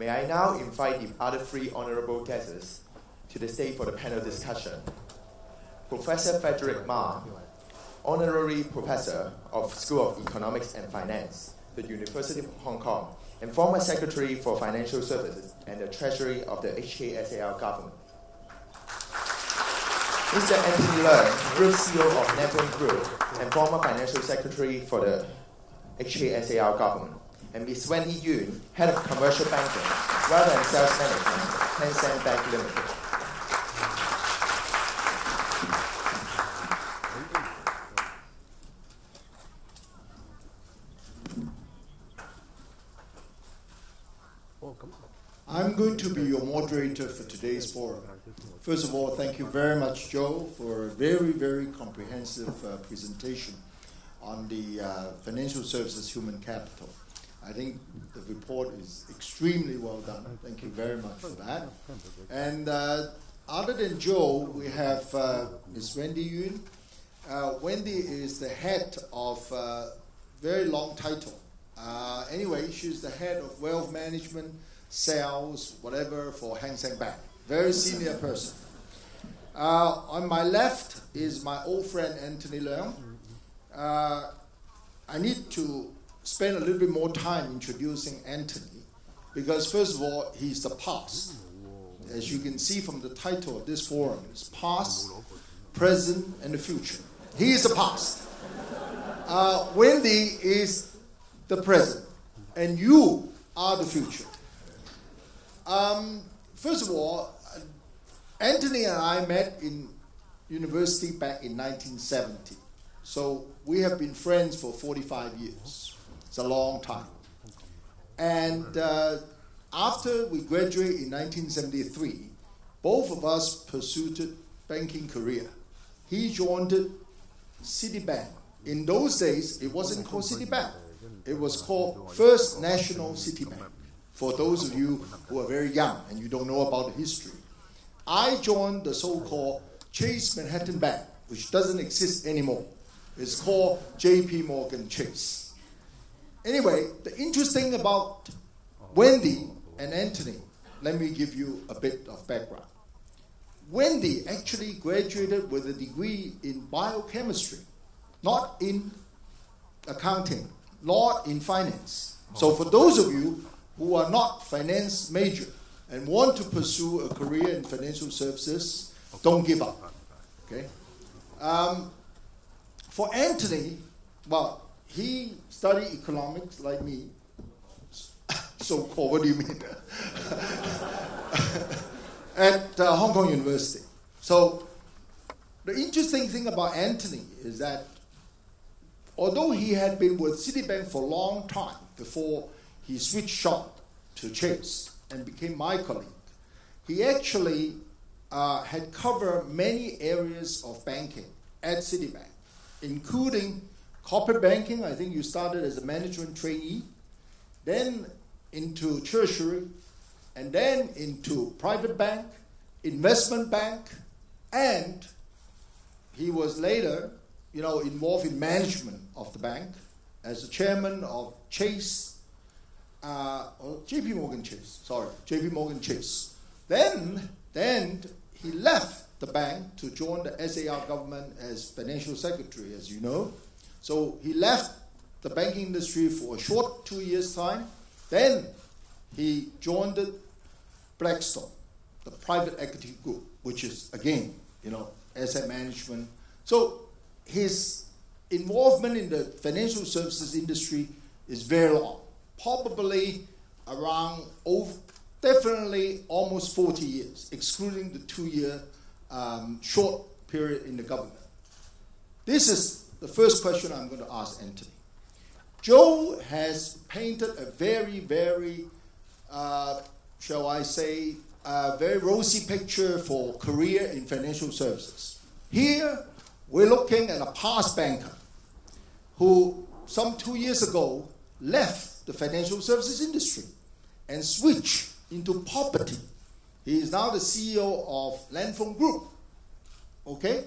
May I now invite the other three honorable guests to the stage for the panel discussion. Professor Frederick Ma, Honorary Professor of School of Economics and Finance, the University of Hong Kong, and former Secretary for Financial Services and the Treasury of the HKSAR government. Mr. Anthony Leung, Group CEO of Nan Fung Group and former Financial Secretary for the HKSAR government. And Ms. Wendy Yun, Head of Commercial Banking, Wealth and Sales Management, Hang Seng Bank Limited. I'm going to be your moderator for today's forum. First of all, thank you very much, Joe, for a very, very comprehensive uh, presentation on the uh, financial services human capital. I think the report is extremely well done. Thank you very much for that. And uh, other than Joe, we have uh, Ms. Wendy Yun. Uh, Wendy is the head of uh, very long title. Uh, anyway, she's the head of wealth management, sales, whatever for Hang Seng Bank. Very senior person. Uh, on my left is my old friend Anthony Leung. I need to spend a little bit more time introducing Anthony because, first of all, he's the past. As you can see from the title of this forum, it's past, present, and the future. He is the past. Uh, Wendy is the present, and you are the future. Um, first of all, Anthony and I met in university back in 1970. So we have been friends for 45 years. It's a long time. And uh, after we graduated in 1973, both of us pursued banking career. He joined Citibank. In those days, it wasn't called Citibank. It was called First National City Bank. For those of you who are very young and you don't know about the history, I joined the so-called Chase Manhattan Bank, which doesn't exist anymore. It's called J.P. Morgan Chase. Anyway, the interesting about Wendy and Anthony, let me give you a bit of background. Wendy actually graduated with a degree in biochemistry, not in accounting, not in finance. So, for those of you who are not finance major and want to pursue a career in financial services, don't give up. Okay. Um, for Anthony, well, he studied economics like me. So called, what do you mean? At uh, Hong Kong University. So the interesting thing about Anthony is that although he had been with Citibank for a long time before he switched shop to Chase and became my colleague, he actually uh, had covered many areas of banking at Citibank, including corporate banking, I think you started as a management trainee, then into treasury, and then into private bank, investment bank, and he was later, you know, involved in management of the bank as the chairman of Chase, uh, J.P. Morgan Chase. Sorry, J.P. Morgan Chase. Then, then he left the bank to join the SAR government as financial secretary, as you know. So he left the banking industry for a short two years' time. Then he joined Blackstone, the private equity group, which is again, you know, asset management. So his involvement in the financial services industry is very long, probably around over, definitely almost 40 years, excluding the two-year um, short period in the government. This is the first question I'm going to ask Anthony. Joe has painted a very, very, uh, shall I say, a very rosy picture for career in financial services. Here, we're looking at a past banker who, some two years ago, left the financial services industry and switched into property. He is now the CEO of Nan Fung Group. Okay?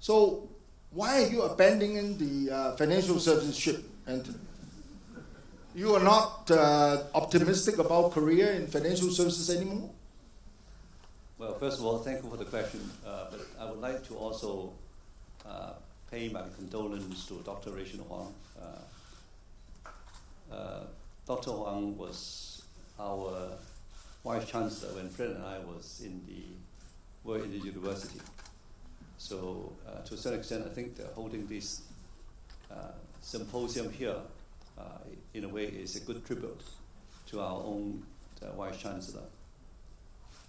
So why are you abandoning the uh, financial services ship, Anthony? you are not uh, optimistic about career in financial services anymore? Well, first of all, thank you for the question. Uh, but I would like to also uh, pay my condolence to Dr. Rayson Huang. Uh, uh, Dr. Huang was our vice chancellor when Fred and I was in the were in the university. So uh, to a certain extent, I think holding this symposium here uh, in a way, is a good tribute to our own uh, Vice Chancellor.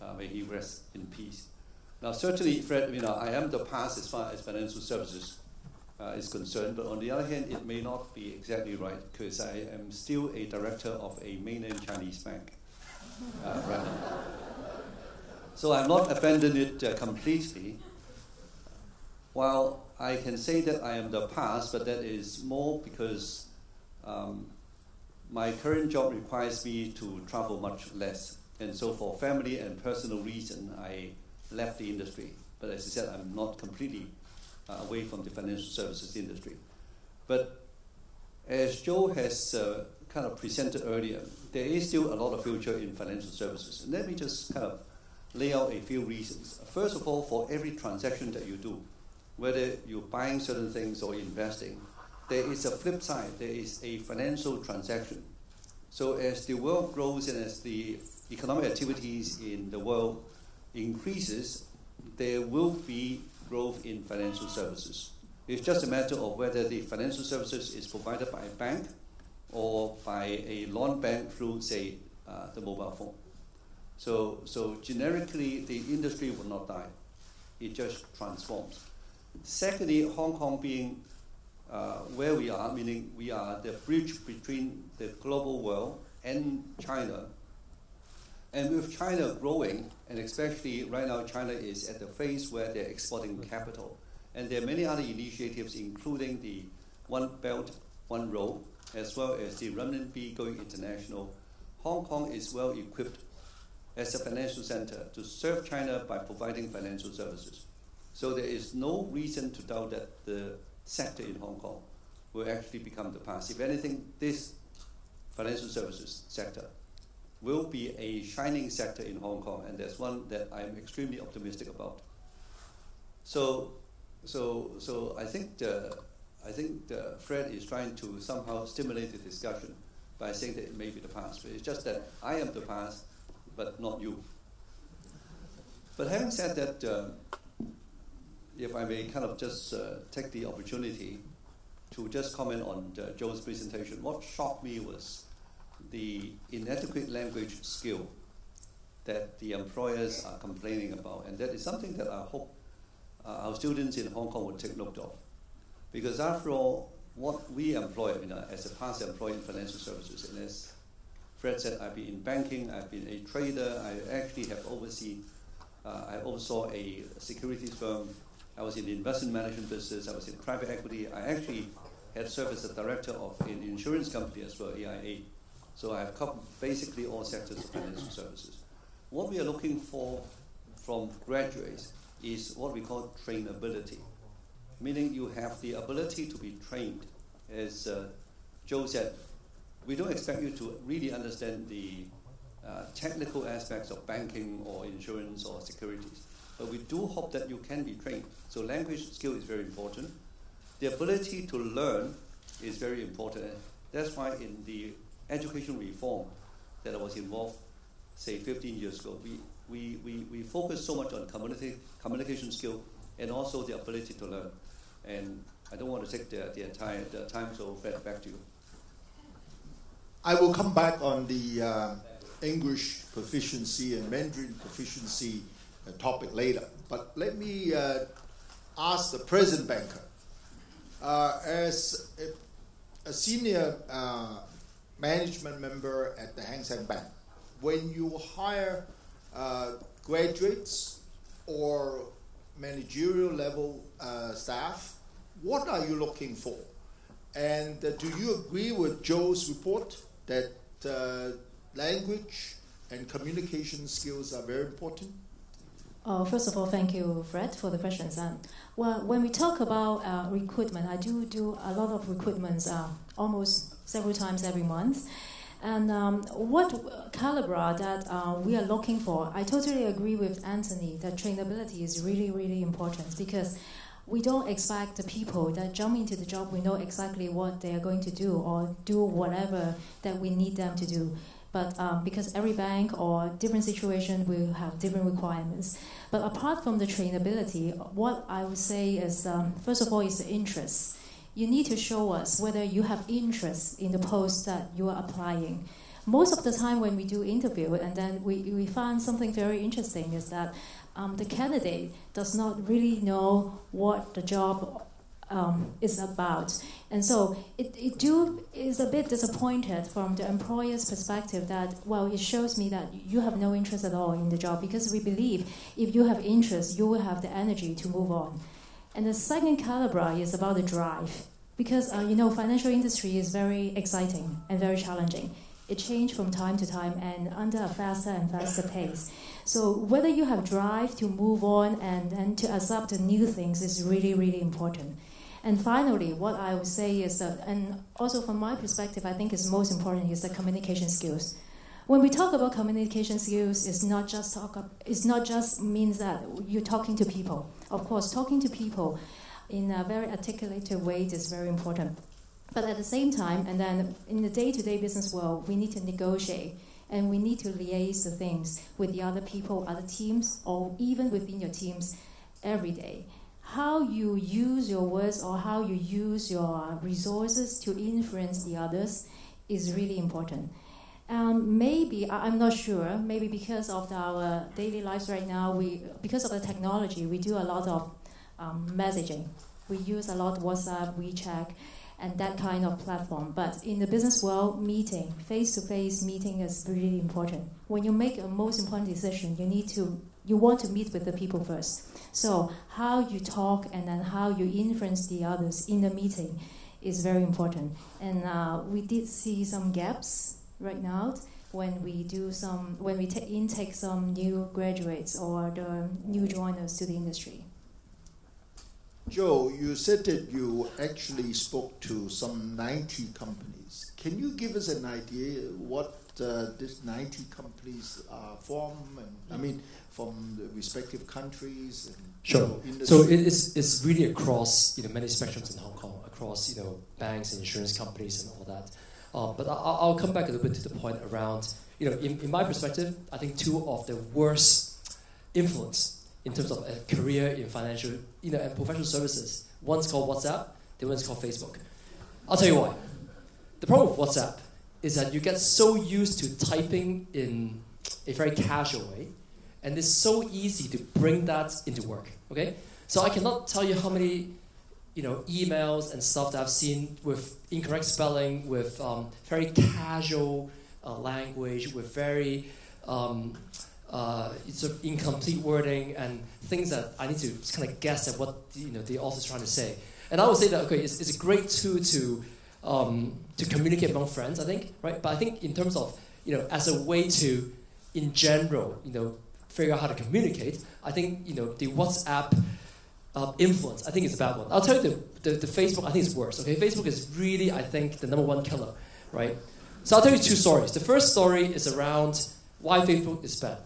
Uh, may he rest in peace. Now, certainly, Fred, you know, I am the past as far as financial services uh, is concerned, but on the other hand, it may not be exactly right because I am still a director of a mainland Chinese bank uh, right. So I've not abandoned it uh, completely. While I can say that I am the past, but that is more because um, my current job requires me to travel much less. And so, for family and personal reason, I left the industry. But as I said, I'm not completely uh, away from the financial services industry. But as Joe has uh, kind of presented earlier, there is still a lot of future in financial services. And let me just kind of lay out a few reasons. First of all, for every transaction that you do, whether you're buying certain things or investing, there is a flip side. There is a financial transaction. So as the world grows and as the economic activities in the world increases, there will be growth in financial services. It's just a matter of whether the financial services is provided by a bank or by a non-bank through, say, uh, the mobile phone. So, so generically, the industry will not die. It just transforms. Secondly, Hong Kong being uh, where we are, meaning we are the bridge between the global world and China. And with China growing, and especially right now, China is at the phase where they're exporting capital. And there are many other initiatives, including the One Belt, One Road, as well as the renminbi going international. Hong Kong is well equipped as a financial center to serve China by providing financial services. So there is no reason to doubt that the sector in Hong Kong will actually become the past. If anything, this financial services sector will be a shining sector in Hong Kong, and that's one that I'm extremely optimistic about. So, so, so I think the, I think the Fred is trying to somehow stimulate the discussion by saying that it may be the past. But it's just that I am the past, but not you. But having said that, uh, if I may kind of just uh, take the opportunity to just comment on uh, Joe's presentation, what shocked me was the inadequate language skill that the employers are complaining about. And that is something that I hope uh, our students in Hong Kong will take note of. Because after all, what we employ you know, as a past employee in financial services, and as Fred said, I've been in banking, I've been a trader, I actually have overseen, uh, I oversaw a securities firm I was in the investment management business. I was in private equity. I actually had served as a director of an insurance company as well, AIA. So I've covered basically all sectors of financial services. What we are looking for from graduates is what we call trainability, meaning you have the ability to be trained. As uh, Joe said, we don't expect you to really understand the uh, technical aspects of banking or insurance or securities but we do hope that you can be trained. So language skill is very important. The ability to learn is very important. That's why in the education reform that I was involved, say 15 years ago, we, we, we, we focus so much on community, communication skill and also the ability to learn. And I don't want to take the, the entire the time, so Fred, back to you. I will come back on the uh, English proficiency and Mandarin proficiency topic later. But let me uh, ask the present banker. Uh, as a, a senior uh, management member at the Hang Seng Bank, when you hire uh, graduates or managerial level uh, staff, what are you looking for? And uh, do you agree with Joe's report that language and communication skills are very important? Uh, first of all, thank you, Fred, for the questions. And well, when we talk about uh, recruitment, I do do a lot of recruitments, uh, almost several times every month. And um, what caliber that uh, we are looking for, I totally agree with Anthony that trainability is really, really important because we don't expect the people that jump into the job, we know exactly what they are going to do or do whatever that we need them to do. But um, because every bank or different situation will have different requirements. But apart from the trainability, what I would say is um, first of all is the interest. You need to show us whether you have interest in the post that you are applying. Most of the time when we do interview, and then we, we find something very interesting is that um, the candidate does not really know what the job um, is about. And so it, it do is a bit disappointed from the employer's perspective that, well, it shows me that you have no interest at all in the job because we believe if you have interest, you will have the energy to move on. And the second caliber is about the drive because, uh, you know, financial industry is very exciting and very challenging. It changes from time to time and under a faster and faster pace. So whether you have drive to move on and, and to accept the new things is really, really important. And finally, what I would say is that, and also from my perspective, I think is most important is the communication skills. When we talk about communication skills, it's not just talk. It's not just means that you're talking to people. Of course, talking to people in a very articulated way is very important. But at the same time, and then in the day-to-day business world, we need to negotiate and we need to liaise the things with the other people, other teams, or even within your teams every day how you use your words or how you use your resources to influence the others is really important. Um, maybe I'm not sure. Maybe because of our daily lives right now, we because of the technology, we do a lot of um, messaging. We use a lot of WhatsApp, WeChat, and that kind of platform. But in the business world, meeting, face-to-face meeting is really important. When you make a most important decision, you need to you want to meet with the people first. So how you talk and then how you influence the others in the meeting is very important. And uh, we did see some gaps right now when we do some when we ta- intake some new graduates or the new joiners to the industry. Joe, you said that you actually spoke to some 90 companies. Can you give us an idea what uh, these 90 companies are from? And, I mean, from the respective countries and Sure. you know, So it's, it's really across you know many spectrums in Hong Kong, across you know banks and insurance companies and all that. Um, but I'll, I'll come back a little bit to the point around you know in, in my perspective, I think two of the worst influence in terms of a career in financial you know and professional services. One's called WhatsApp, the one's called Facebook. I'll tell you why. The problem with WhatsApp is that you get so used to typing in a very casual way and it's so easy to bring that into work. Okay, so I cannot tell you how many, you know, emails and stuff that I've seen with incorrect spelling, with um, very casual uh, language, with very um, uh, sort of incomplete wording and things that I need to kind of guess at what you know the author's trying to say. And I would say that okay, it's, it's a great tool to um, to communicate among friends. I think, right? But I think in terms of you know as a way to, in general, you know, figure out how to communicate, I think you know the WhatsApp uh, influence. I think it's a bad one. I'll tell you the, the, the Facebook. I think it's worse. Okay, Facebook is really I think the number one killer, right? So I'll tell you two stories. The first story is around why Facebook is bad.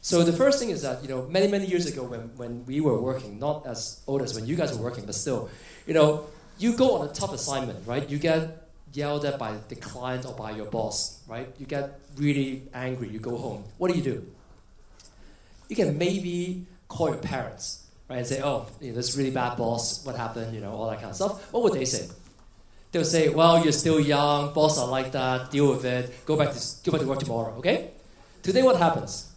So the first thing is that you know many many years ago when, when we were working, not as old as when you guys were working, but still, you know, you go on a tough assignment, right? You get yelled at by the client or by your boss, right? You get really angry. You go home. What do you do? You can maybe call your parents, right, and say, "Oh, you know, this really bad boss. What happened? You know, all that kind of stuff." What would they say? They'll say, "Well, you're still young. Boss are like that. Deal with it. Go back to go back to work tomorrow." Okay. Today, what happens?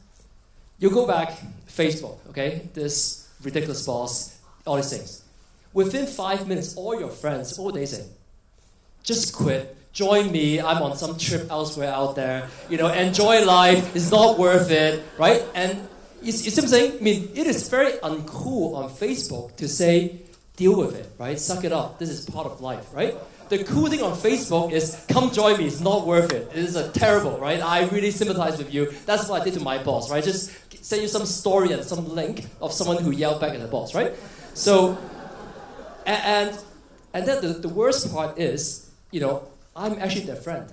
You go back, Facebook. Okay, this ridiculous boss, all these things. Within five minutes, all your friends, what would they say? Just quit. Join me. I'm on some trip elsewhere out there. You know, enjoy life. It's not worth it, right? And you, see what I'm saying? I mean, it is very uncool on Facebook to say, deal with it, right? Suck it up. This is part of life, right? The cool thing on Facebook is, come join me. It's not worth it. It is a terrible, right? I really sympathize with you. That's what I did to my boss, right? Just send you some story and some link of someone who yelled back at the boss, right? So, and and, and then the, the worst part is, you know, I'm actually their friend.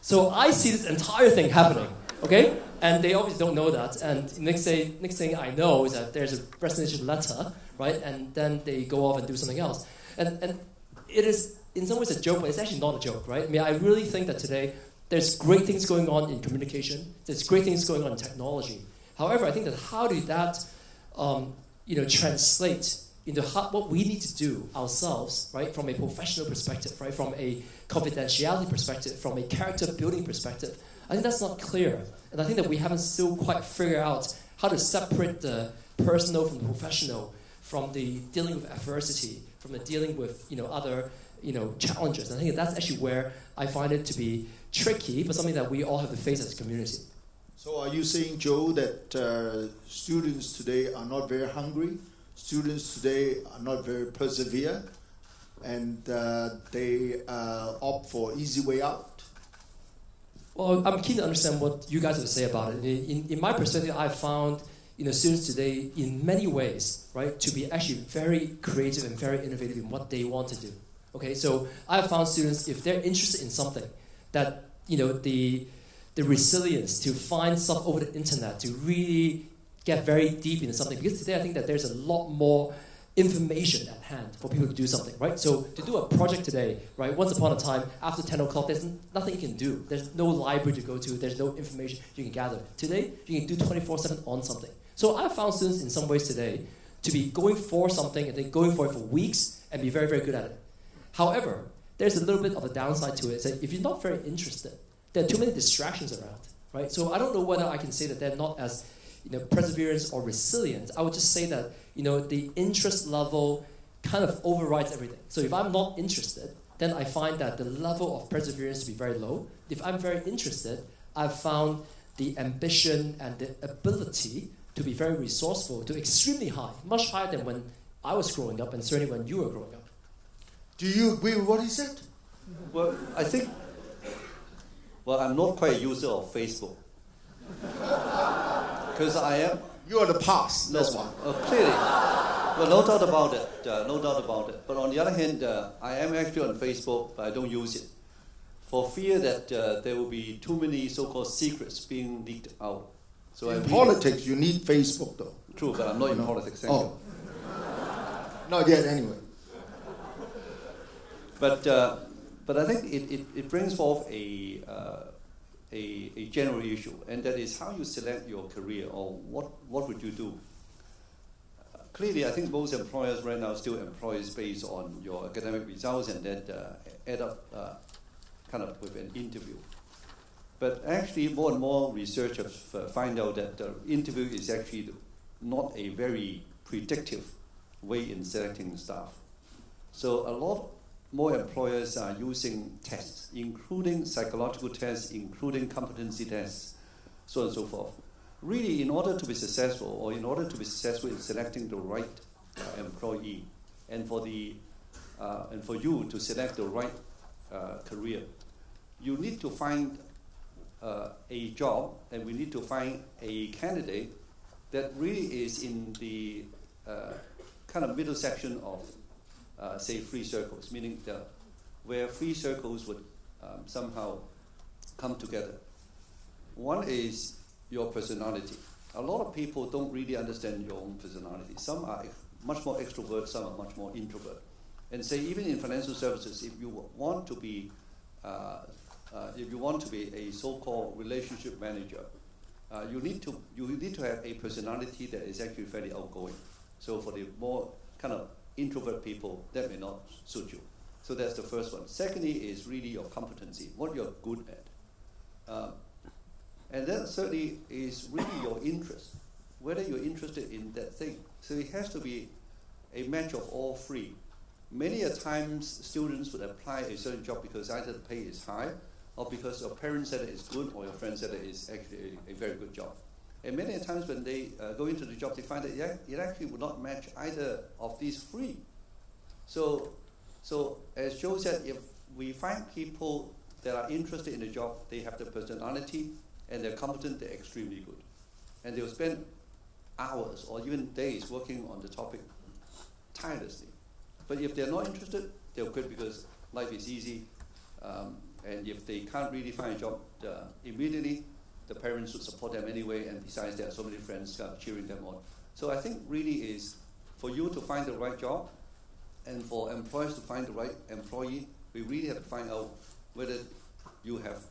So I see this entire thing happening, okay? And they obviously don't know that. And next day, next thing I know is that there's a resignation letter, right? And then they go off and do something else. And, and it is in some ways a joke, but it's actually not a joke, right? I mean, I really think that today there's great things going on in communication. There's great things going on in technology. However, I think that how do that, um, you know, translate into how, what we need to do ourselves, right, from a professional perspective, right, from a confidentiality perspective, from a character building perspective. I think that's not clear, and I think that we haven't still quite figured out how to separate the personal from the professional, from the dealing with adversity, from the dealing with you know other you know challenges. And I think that's actually where I find it to be tricky, but something that we all have to face as a community. So, are you saying, Joe, that uh, students today are not very hungry? Students today are not very persevere, and uh, they uh, opt for easy way out. Well, I'm keen to understand what you guys to say about it. In, in my perspective, I found you know, students today, in many ways, right, to be actually very creative and very innovative in what they want to do. Okay, so I found students, if they're interested in something, that you know the the resilience to find stuff over the internet to really get very deep into something. Because today I think that there's a lot more information at hand for people to do something, right? So to do a project today, right, once upon a time, after 10 o'clock, there's nothing you can do. There's no library to go to, there's no information you can gather. Today, you can do 24-7 on something. So I found students in some ways today to be going for something and then going for it for weeks and be very, very good at it. However, there's a little bit of a downside to it. So if you're not very interested, there are too many distractions around, right? So I don't know whether I can say that they're not as you know, perseverance or resilience. I would just say that you know, the interest level kind of overrides everything. So if I'm not interested, then I find that the level of perseverance to be very low. If I'm very interested, I've found the ambition and the ability to be very resourceful to extremely high, much higher than when I was growing up and certainly when you were growing up. Do you agree with what he said? Well, I think, well, I'm not quite a user of Facebook. Because I am. You are the past, that's why. Uh, clearly. Well, no doubt about it. Uh, no doubt about it. But on the other hand, uh, I am actually on Facebook, but I don't use it. For fear that uh, there will be too many so called secrets being leaked out. So in politics, you need Facebook, though. True, but I'm not in no. politics. Thank oh. Not yet, anyway. But, uh, but I think it, it, it brings forth a, uh, a, a general issue, and that is how you select your career or what, what would you do. Clearly, I think most employers right now still employ based on your academic results and then uh, add up uh, kind of with an interview. But actually, more and more researchers uh, find out that the interview is actually not a very predictive way in selecting staff. So a lot more employers are using tests, including psychological tests, including competency tests, so on and so forth. Really, in order to be successful, or in order to be successful in selecting the right uh, employee, and for the uh, and for you to select the right uh, career, you need to find uh, a job, and we need to find a candidate that really is in the uh, kind of middle section of uh, say, free circles, meaning the, where free circles would um, somehow come together. One is your personality. A lot of people don't really understand your own personality. Some are much more extrovert, some are much more introvert. And say, even in financial services, if you want to be, uh, uh, if you want to be a so-called relationship manager, uh, you need to you need to have a personality that is actually fairly outgoing. So for the more kind of introvert people, that may not suit you. So that's the first one. Secondly, is really your competency, what you're good at. Um, and then thirdly is really your interest, whether you're interested in that thing. So it has to be a match of all three. Many a times students would apply a certain job because either the pay is high or because your parents said it is good or your friends said it is actually a, a very good job. And many times when they uh, go into the job, they find that it actually would not match either of these three. So, so as Joe said, if we find people that are interested in the job, they have the personality and they're competent, they're extremely good. and they'll spend hours or even days working on the topic tirelessly. But if they're not interested, they'll quit because life is easy. Um, and if they can't really find a job uh, immediately, the parents would support them anyway. And besides, there are so many friends uh, cheering them on. So I think really is for you to find the right job, and for employers to find the right employee. We really have to find out whether you have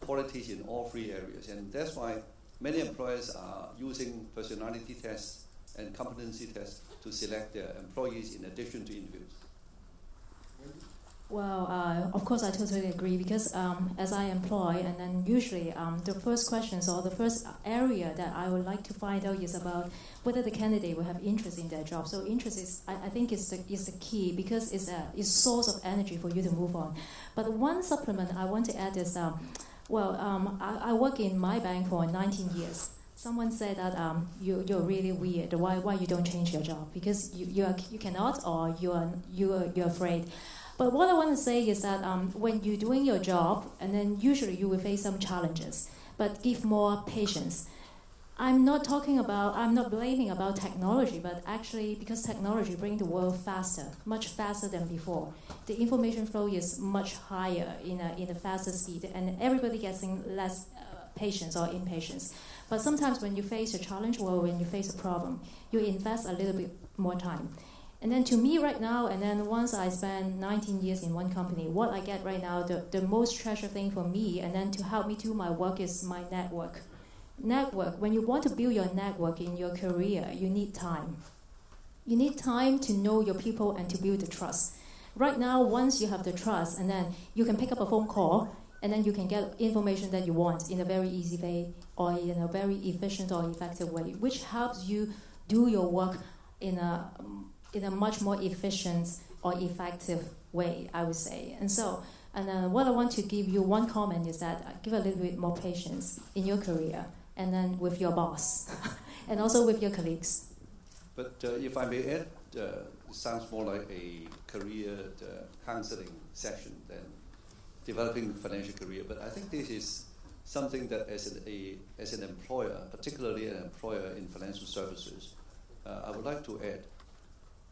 qualities in all three areas, and that's why many employers are using personality tests and competency tests to select their employees in addition to interviews. Well, uh, of course, I totally agree because um, as I employ, and then usually um, the first questions or the first area that I would like to find out is about whether the candidate will have interest in their job. So interest is, I, I think, is the, is the key because it's a it's source of energy for you to move on. But one supplement I want to add is, um, well, um, I, I work in my bank for 19 years someone said that um, you, you're really weird. Why, why you don't change your job? Because you, you, are, you cannot or you are, you are, you're afraid. But what I want to say is that um, when you're doing your job, and then usually you will face some challenges, but give more patience. I'm not talking about, I'm not blaming about technology, but actually because technology brings the world faster, much faster than before. The information flow is much higher in a, in a faster speed, and everybody getting less uh, patience or impatience. But sometimes when you face a challenge or when you face a problem, you invest a little bit more time. And then to me right now, and then once I spend 19 years in one company, what I get right now, the, the most treasure thing for me, and then to help me do my work is my network. Network, when you want to build your network in your career, you need time. You need time to know your people and to build the trust. Right now, once you have the trust, and then you can pick up a phone call, and then you can get information that you want in a very easy way or in a very efficient or effective way, which helps you do your work in a in a much more efficient or effective way, I would say. And so, and then what I want to give you one comment is that uh, give a little bit more patience in your career, and then with your boss, and also with your colleagues. But uh, if I may add, uh, it sounds more like a career uh, counseling session than developing financial career. But I think this is something that, as an, a, as an employer, particularly an employer in financial services, uh, I would like to add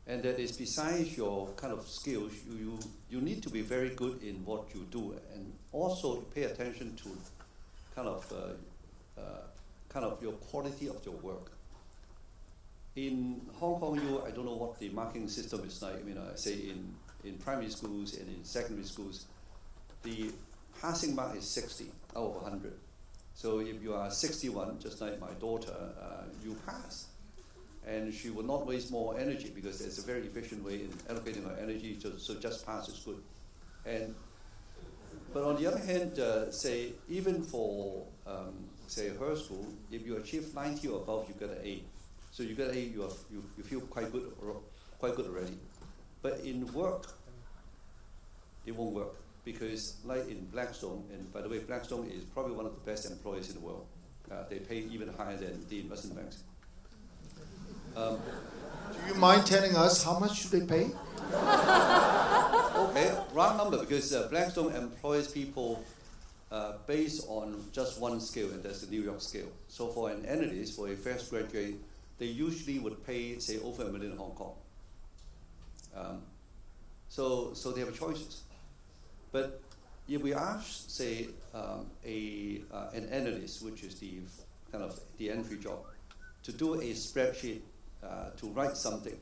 and that is besides your kind of skills, you, you, you need to be very good in what you do and also pay attention to kind of, uh, uh, kind of your quality of your work. In Hong Kong, you, I don't know what the marking system is like. I mean, I say in, in primary schools and in secondary schools, the passing mark is 60 out of 100. So if you are 61, just like my daughter, uh, you pass and she will not waste more energy because it's a very efficient way in allocating her energy. So, so just pass is good. And but on the other hand, uh, say even for um, say her school, if you achieve 90 or above, you get an A. So you get an A, you, are, you, you feel quite good, quite good already. But in work, it won't work because like in Blackstone, and by the way, Blackstone is probably one of the best employers in the world. Uh, they pay even higher than the investment banks. Um, Do you mind telling us how much should they pay? okay, round number because uh, Blackstone employs people uh, based on just one scale, and that's the New York scale. So for an analyst, for a fresh graduate, they usually would pay, say, over a million Hong Kong. Um, so, so they have choices. But if we ask, say, um, a, uh, an analyst, which is the kind of the entry job, to do a spreadsheet uh, to write something.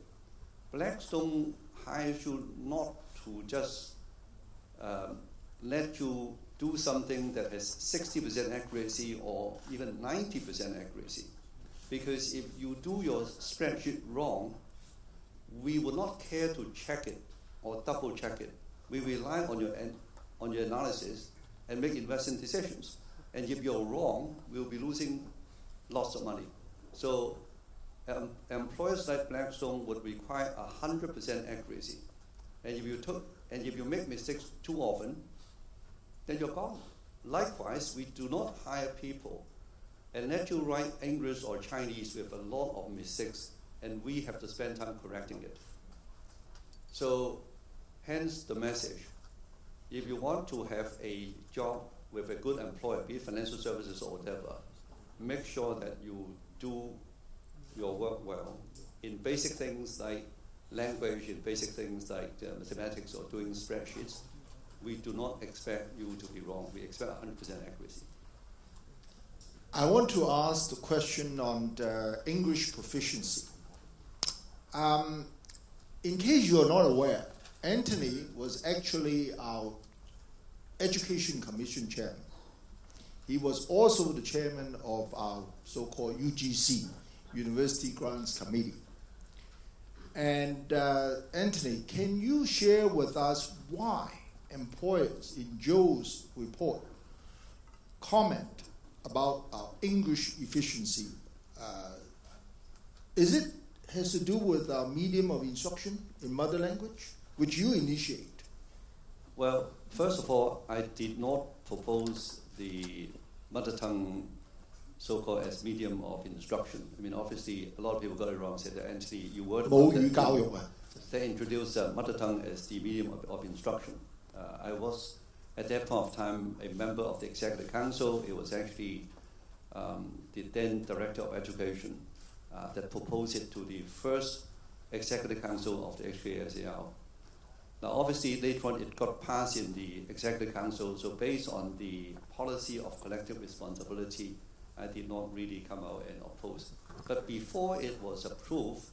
Blackstone hires you not to just um, let you do something that has 60% accuracy or even 90% accuracy. Because if you do your spreadsheet wrong, we will not care to check it or double check it. We rely on your, on your analysis and make investment decisions. And if you're wrong, we'll be losing lots of money. So um, employers like Blackstone would require 100% accuracy. And if you took, and if you make mistakes too often, then you're gone. Likewise, we do not hire people and let you write English or Chinese with a lot of mistakes, and we have to spend time correcting it. So, hence the message. If you want to have a job with a good employer, be it financial services or whatever, make sure that you do your work well in basic things like language, in basic things like uh, mathematics or doing spreadsheets, we do not expect you to be wrong. We expect 100% accuracy. I want to ask the question on the English proficiency. Um, in case you are not aware, Anthony was actually our Education Commission chairman. He was also the chairman of our so called UGC, University Grants Committee. And uh, Anthony, can you share with us why employers in Joe's report comment about our English efficiency? Uh, is it has to do with our medium of instruction in mother language, which you initiate? Well, first of all, I did not propose the mother tongue so-called as medium of instruction. I mean, obviously, a lot of people got it wrong. Said that actually, you were They introduced uh, mother tongue as the medium of, of instruction. Uh, I was at that point of time a member of the executive council. It was actually um, the then director of education uh, that proposed it to the first executive council of the HKSAR. Now, obviously, later on it got passed in the executive council. So, based on the policy of collective responsibility, I did not really come out and oppose. But before it was approved,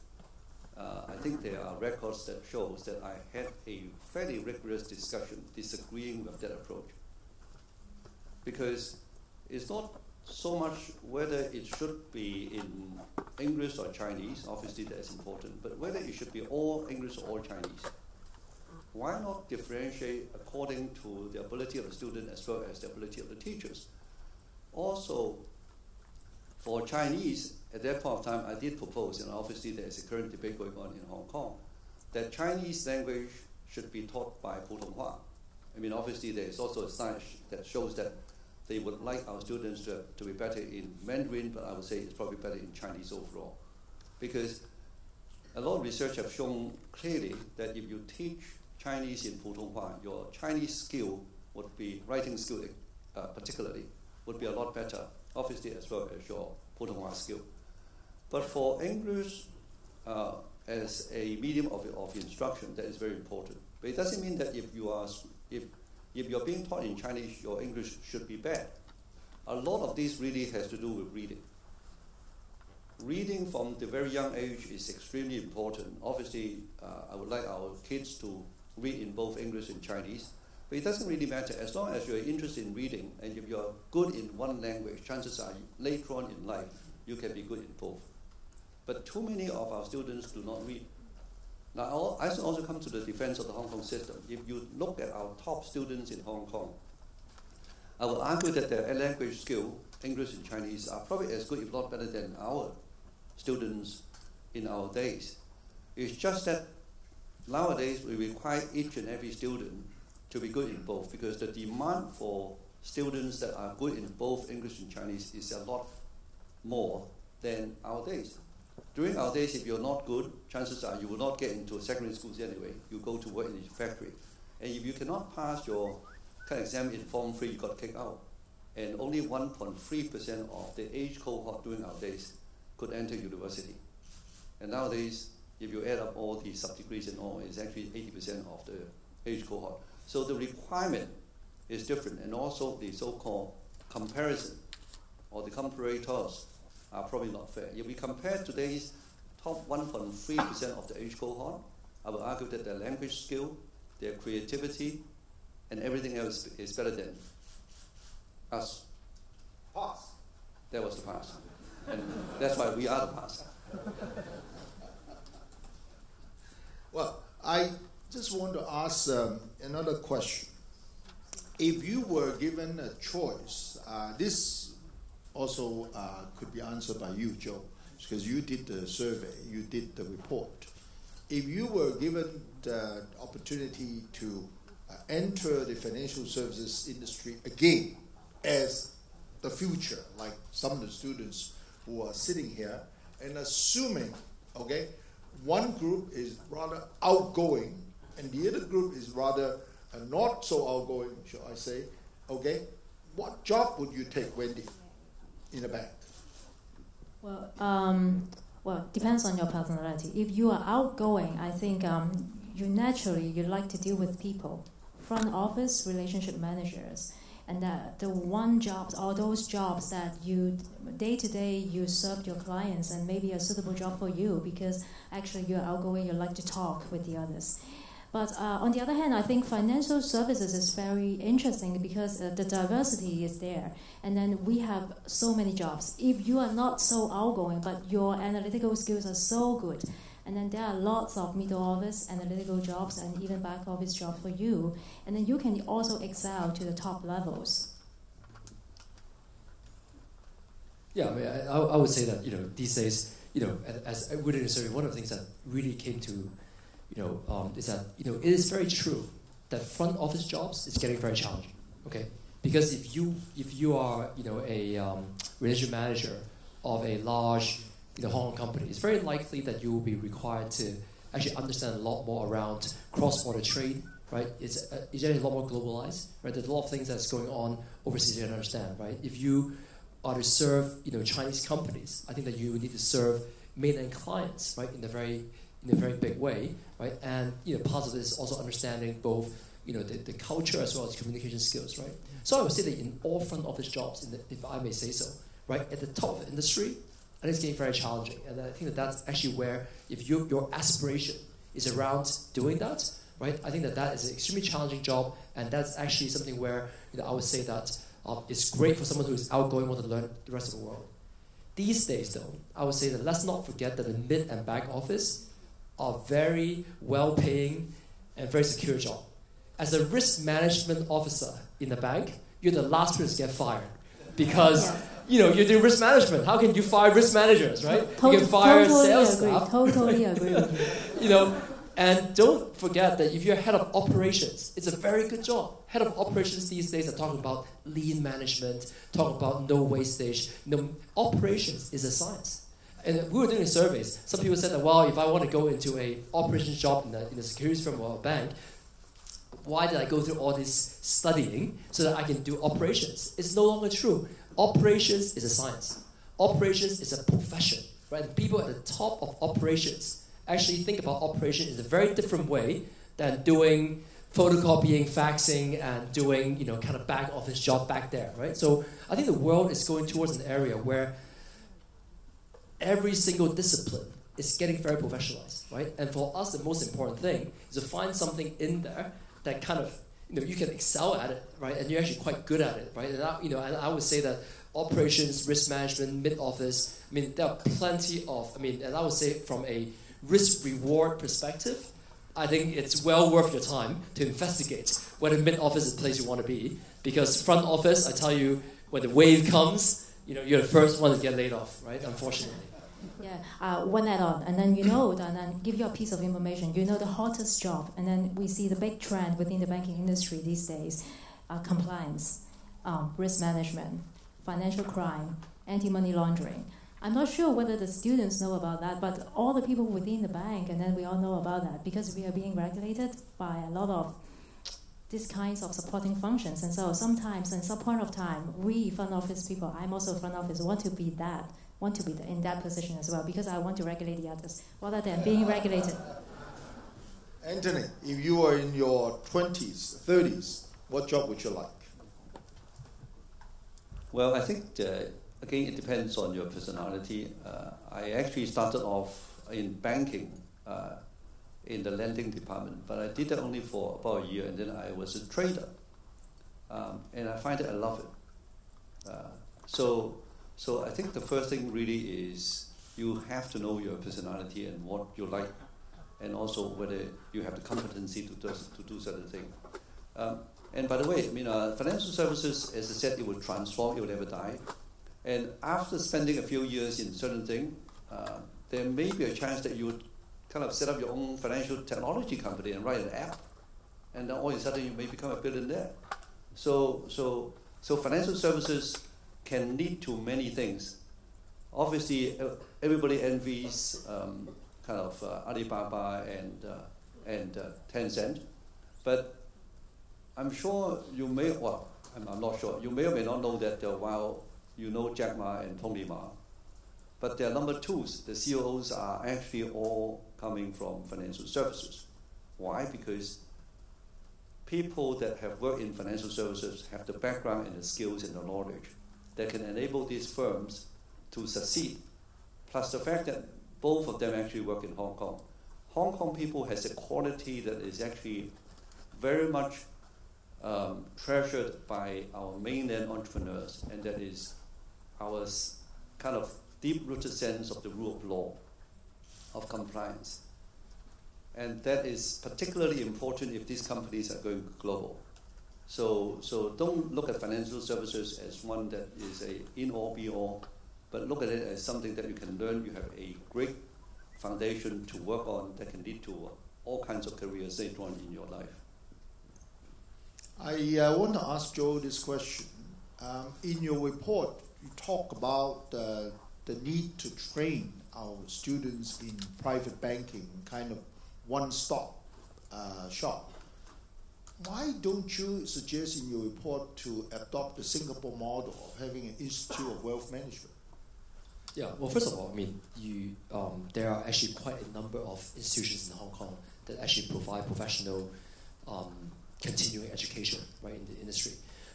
uh, I think there are records that shows that I had a fairly rigorous discussion disagreeing with that approach. Because it's not so much whether it should be in English or Chinese, obviously that's important, but whether it should be all English or all Chinese. Why not differentiate according to the ability of the student as well as the ability of the teachers? Also, for Chinese, at that point of time, I did propose, and obviously there's a current debate going on in Hong Kong, that Chinese language should be taught by Putonghua. I mean, obviously there's also a science that shows that they would like our students to, to be better in Mandarin, but I would say it's probably better in Chinese overall. Because a lot of research have shown clearly that if you teach Chinese in Putonghua, your Chinese skill would be, writing skill uh, particularly, would be a lot better obviously as well as your Putonghua skill. But for English uh, as a medium of, of instruction, that is very important. But it doesn't mean that if you are if if you're being taught in Chinese, your English should be bad. A lot of this really has to do with reading. Reading from the very young age is extremely important. Obviously, uh, I would like our kids to read in both English and Chinese. But it doesn't really matter. As long as you're interested in reading and if you're good in one language, chances are later on in life you can be good in both. But too many of our students do not read. Now, I also come to the defense of the Hong Kong system. If you look at our top students in Hong Kong, I would argue that their language skill, English and Chinese, are probably as good, if not better, than our students in our days. It's just that nowadays we require each and every student to be good in both because the demand for students that are good in both English and Chinese is a lot more than our days. During our days, if you're not good, chances are you will not get into secondary schools anyway. You go to work in the factory. And if you cannot pass your exam in Form 3, you got kicked out. And only 1.3% of the age cohort during our days could enter university. And nowadays, if you add up all the sub-degrees and all, it's actually 80% of the age cohort. So the requirement is different, and also the so-called comparison or the comparators are probably not fair. If we compare today's top 1.3% of the age cohort, I would argue that their language skill, their creativity, and everything else is better than us. Pass. That was the past. And that's why we are the past. Well, I just want to ask um, another question. If you were given a choice, uh, this also uh, could be answered by you, Joe, because you did the survey, you did the report. If you were given the opportunity to uh, enter the financial services industry again as the future, like some of the students who are sitting here, and assuming, okay, one group is rather outgoing and the other group is rather uh, not so outgoing, shall I say. Okay, what job would you take, Wendy, in a bank? Well, um, well, depends on your personality. If you are outgoing, I think um, you naturally you like to deal with people, front office relationship managers, and that the one jobs or those jobs that you day to day you serve your clients and maybe a suitable job for you because actually you're outgoing, you like to talk with the others. But uh, on the other hand, I think financial services is very interesting because uh, the diversity is there. And then we have so many jobs. If you are not so outgoing, but your analytical skills are so good, and then there are lots of middle office analytical jobs and even back office jobs for you. And then you can also excel to the top levels. Yeah, I mean, I, I would say that you know these days, you know, as, as a survey, one of the things that really came to you know, um, is that you know it is very true that front office jobs is getting very challenging. Okay, because if you if you are you know a um, relationship manager of a large you know Hong Kong company, it's very likely that you will be required to actually understand a lot more around cross-border trade. Right, it's uh, it's getting a lot more globalized. Right, there's a lot of things that's going on overseas you don't understand. Right, if you are to serve you know Chinese companies, I think that you need to serve mainland clients. Right, in a very in a very big way, right? And you know, part of this is also understanding both you know the, the culture as well as communication skills, right? So I would say that in all front office jobs, the, if I may say so, right at the top of the industry, and it's getting very challenging. And I think that that's actually where if you, your aspiration is around doing that, right? I think that that is an extremely challenging job, and that's actually something where you know, I would say that um, it's great for someone who is outgoing, want to learn the rest of the world. These days, though, I would say that let's not forget that the mid and back office are very well paying and very secure job. As a risk management officer in the bank, you're the last person to get fired because yeah. you know you're doing risk management. How can you fire risk managers, right? Tot- you can fire totally sales agree. staff. Totally agree you. you know, and don't forget that if you're head of operations, it's a very good job. Head of operations these days are talking about lean management, talking about no wastage. You know, operations is a science. And we were doing surveys. Some people said that, well, if I want to go into a operations job in the, in the securities firm or a bank, why did I go through all this studying so that I can do operations? It's no longer true. Operations is a science. Operations is a profession, right? The people at the top of operations actually think about operation in a very different way than doing photocopying, faxing, and doing, you know, kind of back office job back there, right? So I think the world is going towards an area where every single discipline is getting very professionalized, right? And for us, the most important thing is to find something in there that kind of you know you can excel at it, right? And you're actually quite good at it, right? And I, you know, and I would say that operations, risk management, mid office. I mean, there are plenty of. I mean, and I would say from a risk reward perspective, I think it's well worth your time to investigate whether mid office is the place you want to be. Because front office, I tell you, when the wave comes, you know, you're the first one to get laid off, right? Unfortunately. Yeah, uh, one add-on, and then you know, and then give you a piece of information. You know the hottest job, and then we see the big trend within the banking industry these days: uh, compliance, um, risk management, financial crime, anti-money laundering. I'm not sure whether the students know about that, but all the people within the bank, and then we all know about that because we are being regulated by a lot of these kinds of supporting functions. And so sometimes, in some point of time, we front office people, I'm also front office, want to be that want to be in that position as well because I want to regulate the others rather than being regulated. Anthony, if you were in your 20s, 30s, what job would you like? Well, I think, uh, again, it depends on your personality. Uh, I actually started off in banking uh, in the lending department, but I did that only for about a year, and then I was a trader. Um, and I find that I love it. Uh, so so I think the first thing really is you have to know your personality and what you like, and also whether you have the competency to do, to do certain things. Um, and by the way, I mean, uh, financial services, as I said, it will transform, it will never die. And after spending a few years in certain thing, uh, there may be a chance that you would kind of set up your own financial technology company and write an app, and then all of a sudden you may become a billionaire. So, so, so financial services can lead to many things. Obviously, everybody envies um, kind of uh, Alibaba and uh, and uh, Tencent, but I'm sure you may well I'm, not sure you may or may not know that uh, while you know Jack Ma and Pony Ma, but their number twos, the COOs, are actually all coming from financial services. Why? Because people that have worked in financial services have the background and the skills and the knowledge that can enable these firms to succeed. Plus the fact that both of them actually work in Hong Kong. Hong Kong people has a quality that is actually very much um, treasured by our mainland entrepreneurs, and that is our kind of deep-rooted sense of the rule of law, of compliance. And that is particularly important if these companies are going global. So, so don't look at financial services as one that is a in all be all, but look at it as something that you can learn. You have a great foundation to work on that can lead to all kinds of careers later on in your life. I uh, want to ask Joe this question. Um, in your report, you talk about uh, the need to train our students in private banking, kind of one-stop uh, shop. Why don't you suggest in your report to adopt the Singapore model of having an Institute of Wealth Management? Yeah, well, first of all, I mean, you, um, there are actually quite a number of institutions in Hong Kong that actually provide professional um, continuing education right in the industry.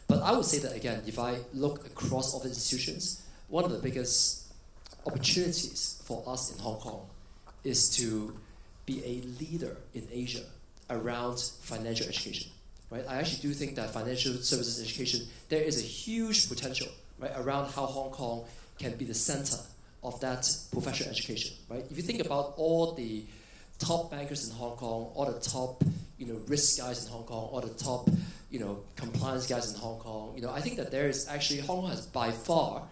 But I would say that again, if I look across all the institutions, one of the biggest opportunities for us in Hong Kong is to be a leader in Asia around financial education. Right? I actually do think that financial services education there is a huge potential right around how Hong Kong can be the center of that professional education. Right? If you think about all the top bankers in Hong Kong, all the top you know risk guys in Hong Kong, all the top you know compliance guys in Hong Kong, you know I think that there is actually Hong Kong has by far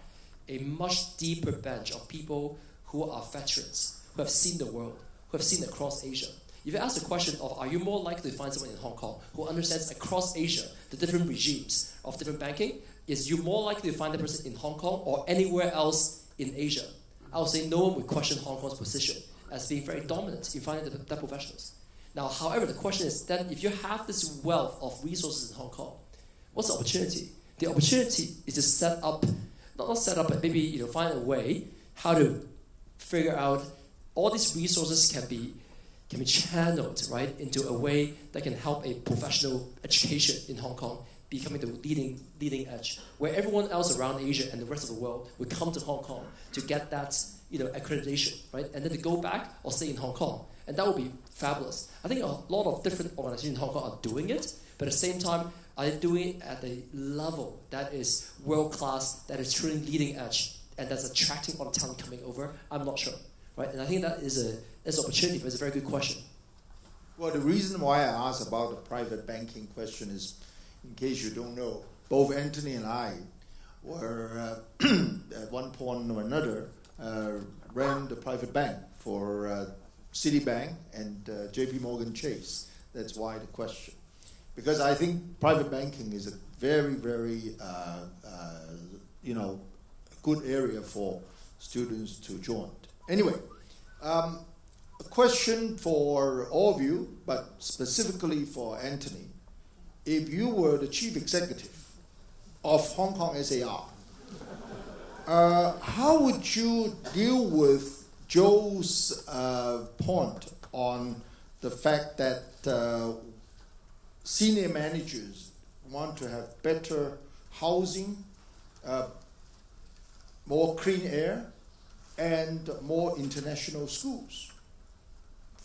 a much deeper bench of people who are veterans, who have seen the world, who have seen across Asia. If you ask the question of are you more likely to find someone in Hong Kong who understands across Asia the different regimes of different banking, is you more likely to find the person in Hong Kong or anywhere else in Asia? I would say no one would question Hong Kong's position as being very dominant in finding the, professionals. Now, however, the question is that if you have this wealth of resources in Hong Kong, what's the opportunity? The opportunity is to set up, not set up, but maybe you know, find a way how to figure out all these resources can be can be channeled right into a way that can help a professional education in Hong Kong becoming the leading leading edge, where everyone else around Asia and the rest of the world would come to Hong Kong to get that you know accreditation, right, and then to go back or stay in Hong Kong, and that would be fabulous. I think a lot of different organizations in Hong Kong are doing it, but at the same time, are they doing it at a level that is world class, that is truly leading edge, and that's attracting all the talent coming over? I'm not sure, right, and I think that is a is an opportunity, but it's a very good question. Well, the reason why I asked about the private banking question is, in case you don't know, both Anthony and I were uh, at one point or another uh, ran the private bank for uh, Citibank and uh, J.P. Morgan Chase. That's why the question, because I think private banking is a very, very, uh, uh, you know, good area for students to join. Anyway. Um, a question for all of you, but specifically for Anthony. If you were the chief executive of Hong Kong SAR, uh, how would you deal with Joe's uh, point on the fact that uh, senior managers want to have better housing, uh, more clean air, and more international schools?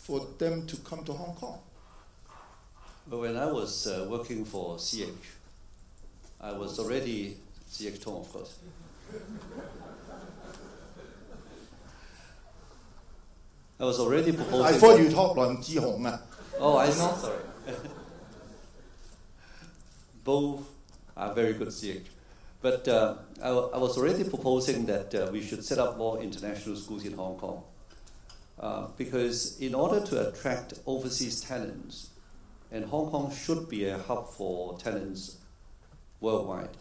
for them to come to Hong Kong? But when I was uh, working for CH, I was already CH Tung, of course. I was already proposing. I thought you talked Lan Hong. Oh, I know. Sorry. Both are very good CH. But uh, I, I, was already proposing that uh, we should set up more international schools in Hong Kong. Uh, because in order to attract overseas talents, and Hong Kong should be a hub for talents worldwide,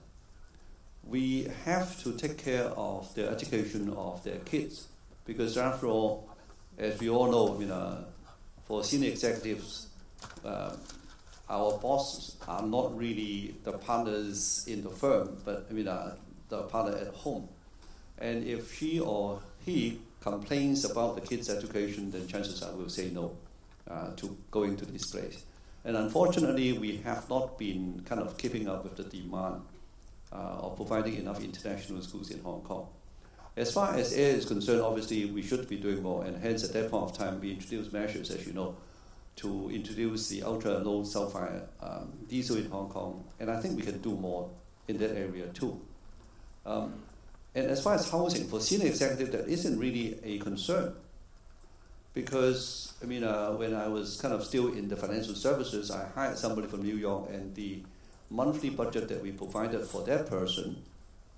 we have to take care of the education of their kids. Because after all, as we all know, you know, for senior executives, uh, our bosses are not really the partners in the firm, but I mean, uh, the partner at home. And if she or he complains about the kids' education, then chances are we'll say no uh, to going to this place. And unfortunately, we have not been kind of keeping up with the demand uh, of providing enough international schools in Hong Kong. As far as air is concerned, obviously we should be doing more, and hence at that point of time we introduced measures, as you know, to introduce the ultra low sulfur um, diesel in Hong Kong, and I think we can do more in that area too. Um, and as far as housing, for senior executive, that isn't really a concern. Because, I mean, uh, when I was kind of still in the financial services, I hired somebody from New York, and the monthly budget that we provided for that person,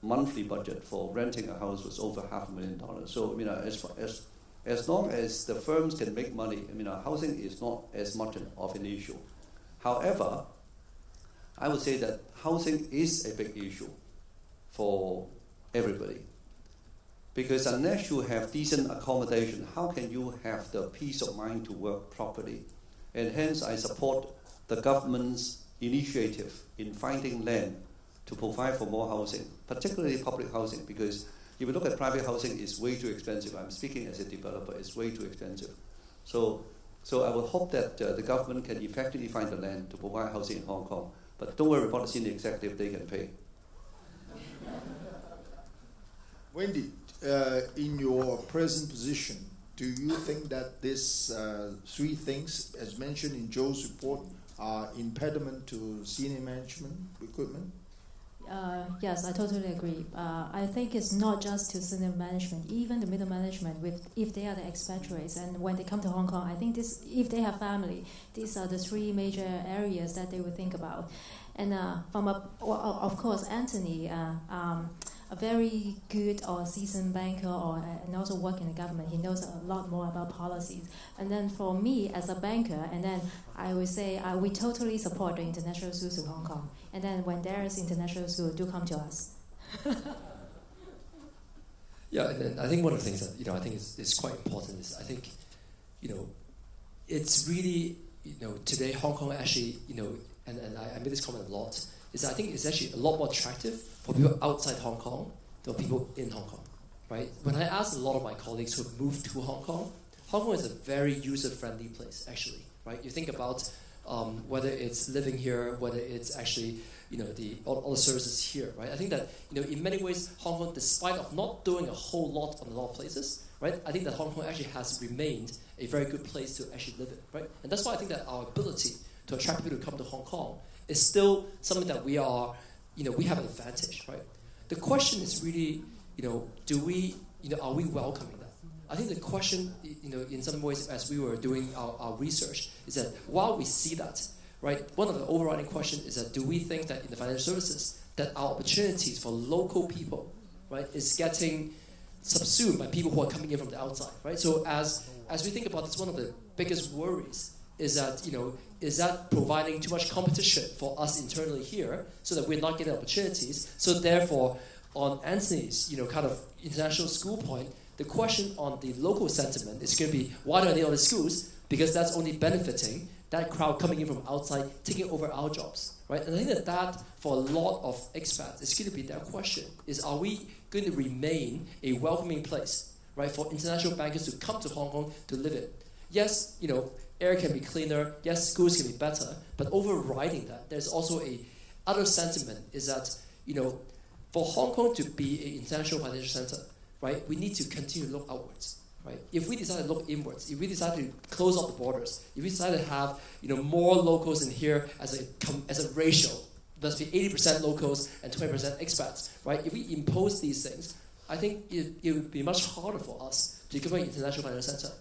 monthly budget for renting a house was over half a million dollars. So, I mean, uh, as, as, as long as the firms can make money, I mean, housing is not as much of an issue. However, I would say that housing is a big issue for everybody. Because unless you have decent accommodation, how can you have the peace of mind to work properly? And hence, I support the government's initiative in finding land to provide for more housing, particularly public housing, because if you look at private housing, it's way too expensive. I'm speaking as a developer, it's way too expensive. So, so I would hope that uh, the government can effectively find the land to provide housing in Hong Kong. But don't worry about the senior executive, they can pay. Wendy, uh, in your present position, do you think that these uh, three things, as mentioned in Joe's report, are impediment to senior management recruitment? Uh, yes, I totally agree. Uh, I think it's not just to senior management, even the middle management, with if they are the expatriates and when they come to Hong Kong, I think this, if they have family, these are the three major areas that they would think about. And uh, from a, well, of course, Anthony. Uh, um, a very good or seasoned banker or uh, and also work in the government. He knows a lot more about policies. And then for me as a banker, and then I would say uh, we totally support the international schools in Hong Kong. And then when there is international school, do come to us. yeah, and I think one of the things that you know I think is, is quite important is I think you know it's really you know today Hong Kong actually you know and, and I, I made this comment a lot is I think it's actually a lot more attractive for people outside Hong Kong than people in Hong Kong, right? When I asked a lot of my colleagues who have moved to Hong Kong, Hong Kong is a very user-friendly place, actually, right? You think about um, whether it's living here, whether it's actually you know the all, all, the services here, right? I think that you know in many ways Hong Kong, despite of not doing a whole lot on a lot of places, right? I think that Hong Kong actually has remained a very good place to actually live in, right? And that's why I think that our ability to attract people to come to Hong Kong is still something that we are, you know, we have an advantage, right? The question is really, you know, do we, you know, are we welcoming that? I think the question, you know, in some ways, as we were doing our, our research, is that while we see that, right, one of the overriding questions is that do we think that in the financial services that our opportunities for local people, right, is getting subsumed by people who are coming in from the outside, right? So as as we think about this, one of the biggest worries is that you know is that providing too much competition for us internally here so that we're not getting opportunities? So therefore, on Anthony's, you know, kind of international school point, the question on the local sentiment is going to be why don't they the schools? Because that's only benefiting that crowd coming in from outside, taking over our jobs, right? And I think that that for a lot of expats is going to be their question: is are we going to remain a welcoming place, right, for international bankers to come to Hong Kong to live in? Yes, you know, air can be cleaner, yes, schools can be better, but overriding that, there's also a other sentiment is that, you know, for Hong Kong to be an international financial center, right, we need to continue to look outwards. Right? If we decide to look inwards, if we decide to close off the borders, if we decide to have you know more locals in here as a as a ratio, must be 80% locals and 20% expats, right? If we impose these things, I think it, it would be much harder for us to become an international financial center.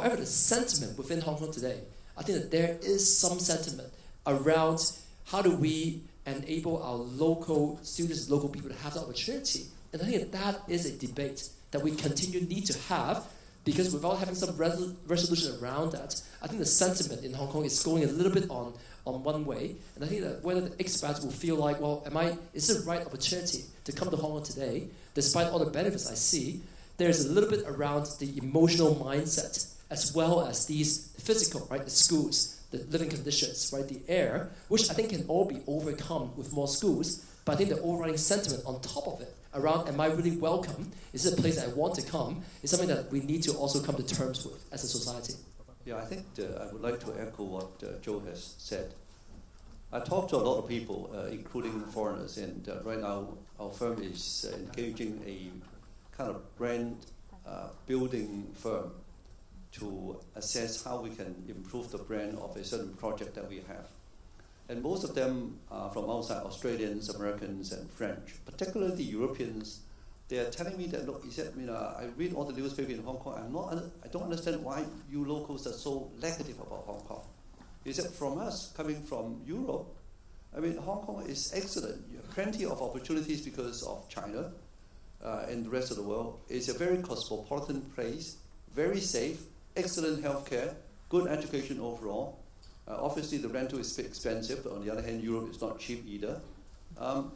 However, the sentiment within Hong Kong today, I think that there is some sentiment around how do we enable our local students, local people to have the opportunity. And I think that, that is a debate that we continue need to have because without having some resolution around that, I think the sentiment in Hong Kong is going a little bit on, on one way. And I think that whether the expats will feel like, well, am I, is it the right opportunity to come to Hong Kong today, despite all the benefits I see, there's a little bit around the emotional mindset as well as these physical, right, the schools, the living conditions, right, the air, which I think can all be overcome with more schools. But I think the overriding sentiment on top of it around am I really welcome? Is it a place that I want to come? Is something that we need to also come to terms with as a society. Yeah, I think uh, I would like to echo what uh, Joe has said. I talked to a lot of people, uh, including foreigners, and uh, right now our firm is engaging a kind of brand uh, building firm to assess how we can improve the brand of a certain project that we have. And most of them are from outside Australians, Americans, and French, particularly the Europeans. They are telling me that, look, he said, you know, I read all the newspaper in Hong Kong. I'm not, I don't understand why you locals are so negative about Hong Kong. He said, from us, coming from Europe, I mean, Hong Kong is excellent. You have plenty of opportunities because of China uh, and the rest of the world. It's a very cosmopolitan place, very safe, excellent healthcare, good education overall. Uh, obviously, the rental is expensive, but on the other hand, Europe is not cheap either. Um,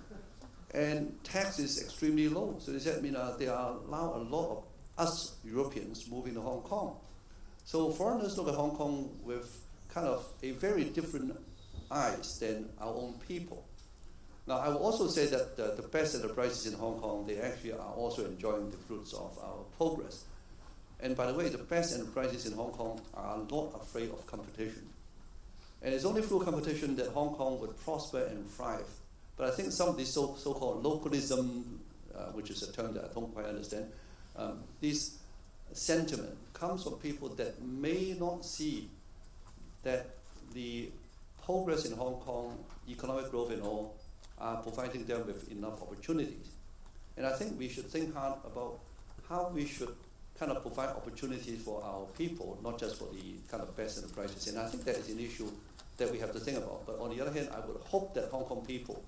and tax is extremely low. So they said, you know, there are now a lot of us Europeans moving to Hong Kong. So foreigners look at Hong Kong with kind of a very different eyes than our own people. Now, I will also say that the, the best enterprises in Hong Kong, they actually are also enjoying the fruits of our progress. And by the way, the best enterprises in Hong Kong are not afraid of competition. And it's only through competition that Hong Kong would prosper and thrive. But I think some of this so, so-called localism, uh, which is a term that I don't quite understand, um, this sentiment comes from people that may not see that the progress in Hong Kong, economic growth and all, are providing them with enough opportunities. And I think we should think hard about how we should kind of provide opportunities for our people, not just for the kind of best enterprises. And I think that is an issue that we have to think about. But on the other hand, I would hope that Hong Kong people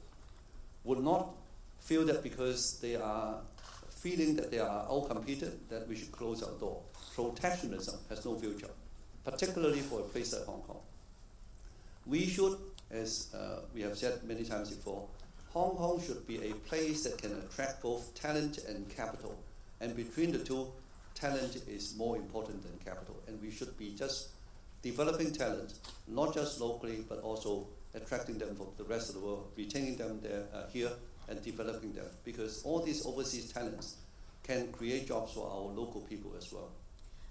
would not feel that because they are feeling that they are outcompeted, that we should close our door. Protectionism has no future, particularly for a place like Hong Kong. We should, as uh, we have said many times before, Hong Kong should be a place that can attract both talent and capital. And between the two, talent is more important than capital. And we should be just developing talent, not just locally, but also attracting them from the rest of the world, retaining them there, uh, here, and developing them. Because all these overseas talents can create jobs for our local people as well.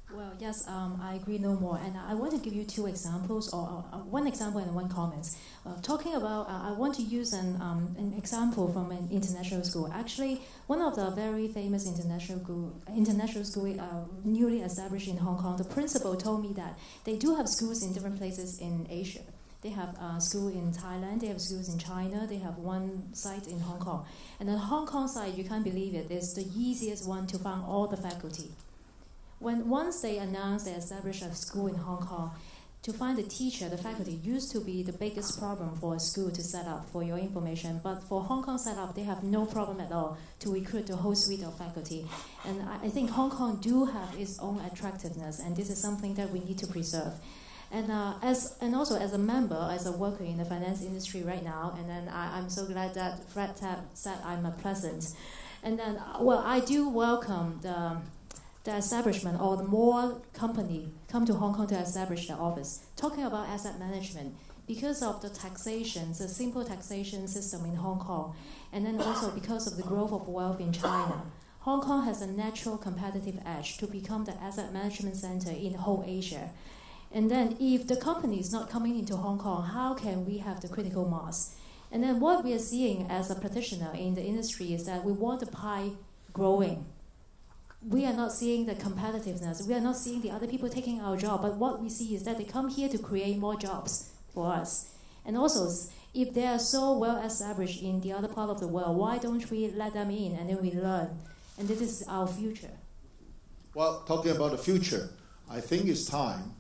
Well, yes, um, I agree no more. And I want to give you two examples, or uh, one example and one comment. Uh, talking about, uh, I want to use an, um, an example from an international school. Actually, one of the very famous international school, international school uh, newly established in Hong Kong, the principal told me that they do have schools in different places in Asia. They have a uh, school in Thailand, they have schools in China, they have one site in Hong Kong. And the Hong Kong site, you can't believe it, is the easiest one to find all the faculty when once they announced they established a school in Hong Kong, to find a teacher, the faculty used to be the biggest problem for a school to set up for your information. But for Hong Kong set up, they have no problem at all to recruit the whole suite of faculty. And I think Hong Kong do have its own attractiveness, and this is something that we need to preserve. And uh, as and also as a member, as a worker in the finance industry right now, and then I, am so glad that Fred said I'm a pleasant. And then, well, I do welcome the the establishment or the more company come to Hong Kong to establish their office. Talking about asset management, because of the taxation, the simple taxation system in Hong Kong, and then also because of the growth of wealth in China, Hong Kong has a natural competitive edge to become the asset management center in whole Asia. And then if the company is not coming into Hong Kong, how can we have the critical mass? And then what we are seeing as a practitioner in the industry is that we want the pie growing we are not seeing the competitiveness. We are not seeing the other people taking our job. But what we see is that they come here to create more jobs for us. And also, if they are so well established in the other part of the world, why don't we let them in and then we learn? And this is our future. Well, talking about the future, I think it's time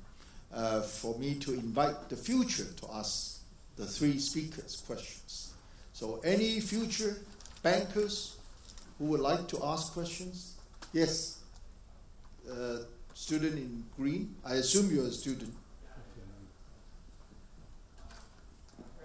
uh, for me to invite the future to ask the three speakers questions. So, any future bankers who would like to ask questions? Yes. Uh, student in green. I assume you're a student.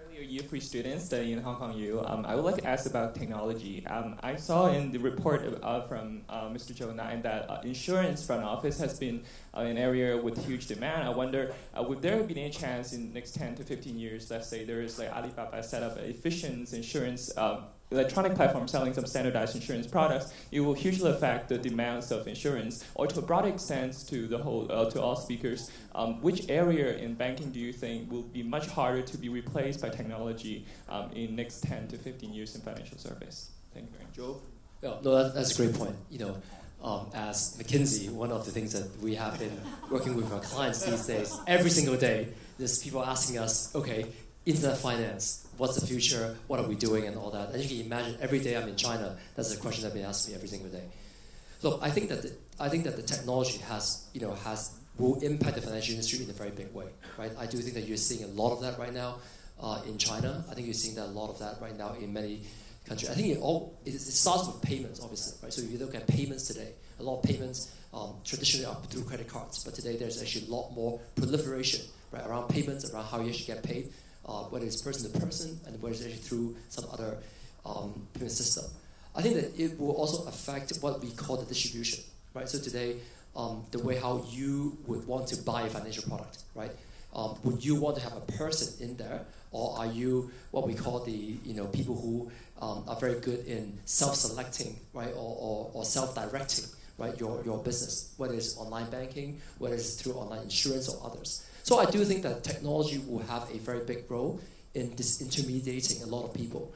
Earlier, year three students studying in Hong Kong U. Um, I would like to ask about technology. Um, I saw in the report uh, from uh, Mr. Joe Ngai that uh, insurance front office has been uh, an area with huge demand. I wonder, uh, would there be any chance in the next 10 to 15 years, let's say there is like Alibaba set up an efficient insurance um, electronic platform selling some standardized insurance products, it will hugely affect the demands of insurance, or to a broad extent to the whole uh, to all speakers. Um, which area in banking do you think will be much harder to be replaced by technology um, in next 10 to 15 years in financial service? Thank you. Joe. Yeah, no, that, that's a great point. You know, um, as McKinsey, one of the things that we have been working with our clients these days, every single day, there's people asking us, okay, internet finance, what's the future, what are we doing, and all that. And you can imagine every day I'm in China, that's the question that they ask me every single day. Look, I think that the, I think that the technology has, you know, has will impact the financial industry in a very big way, right? I do think that you're seeing a lot of that right now uh, in China. I think you're seeing that a lot of that right now in many countries. I think it all it, it starts with payments, obviously, right? So if you look at payments today, a lot of payments um, traditionally are through credit cards, but today there's actually a lot more proliferation right around payments, around how you actually get paid, uh, whether it's person to person and whether it's actually through some other um, payment system. I think that it will also affect what we call the distribution, right? So today, um, the way how you would want to buy a financial product, right? Um, would you want to have a person in there, or are you what we call the you know people who um, are very good in self-selecting, right, or, or, or self-directing, right, your, your business, whether it's online banking, whether it's through online insurance or others. So I do think that technology will have a very big role in disintermediating a lot of people.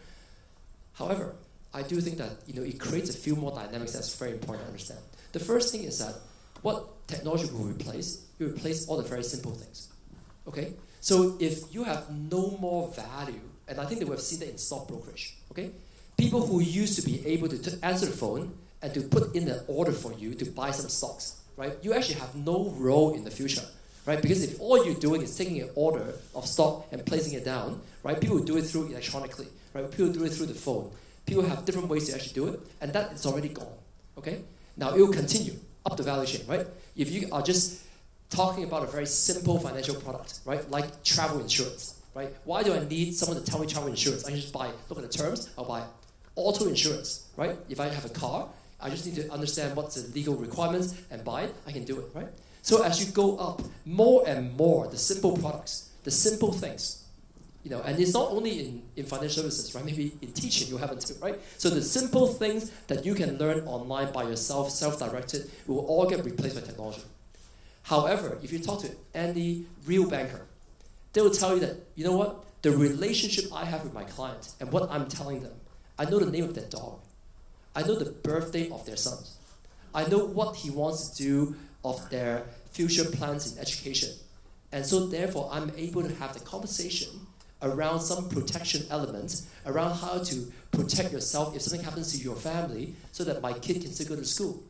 However, I do think that you know it creates a few more dynamics that's very important to understand. The first thing is that what technology will replace, it will replace all the very simple things. Okay? So if you have no more value, and I think that we've seen that in stock brokerage, okay? People who used to be able to answer the phone and to put in an order for you to buy some stocks, right? You actually have no role in the future, right? Because if all you're doing is taking an order of stock and placing it down, right? People do it through electronically, right? People do it through the phone. People have different ways to actually do it, and that is already gone, okay? Now it will continue up the value chain, right? If you are just talking about a very simple financial product, right? Like travel insurance, right? Why do I need someone to tell me travel insurance? I can just buy, look at the terms, I'll buy auto insurance, right? If I have a car, I just need to understand what's the legal requirements and buy it, I can do it, right? So as you go up more and more, the simple products, the simple things, you know, and it's not only in, in financial services, right? Maybe in teaching you haven't, right? So the simple things that you can learn online by yourself, self-directed, will all get replaced by technology. However, if you talk to any real banker, they will tell you that, you know what, the relationship I have with my client and what I'm telling them, I know the name of their dog. I know the birthday of their son. I know what he wants to do of their future plans in education. And so therefore I'm able to have the conversation around some protection elements, around how to protect yourself if something happens to your family so that my kid can still go to school.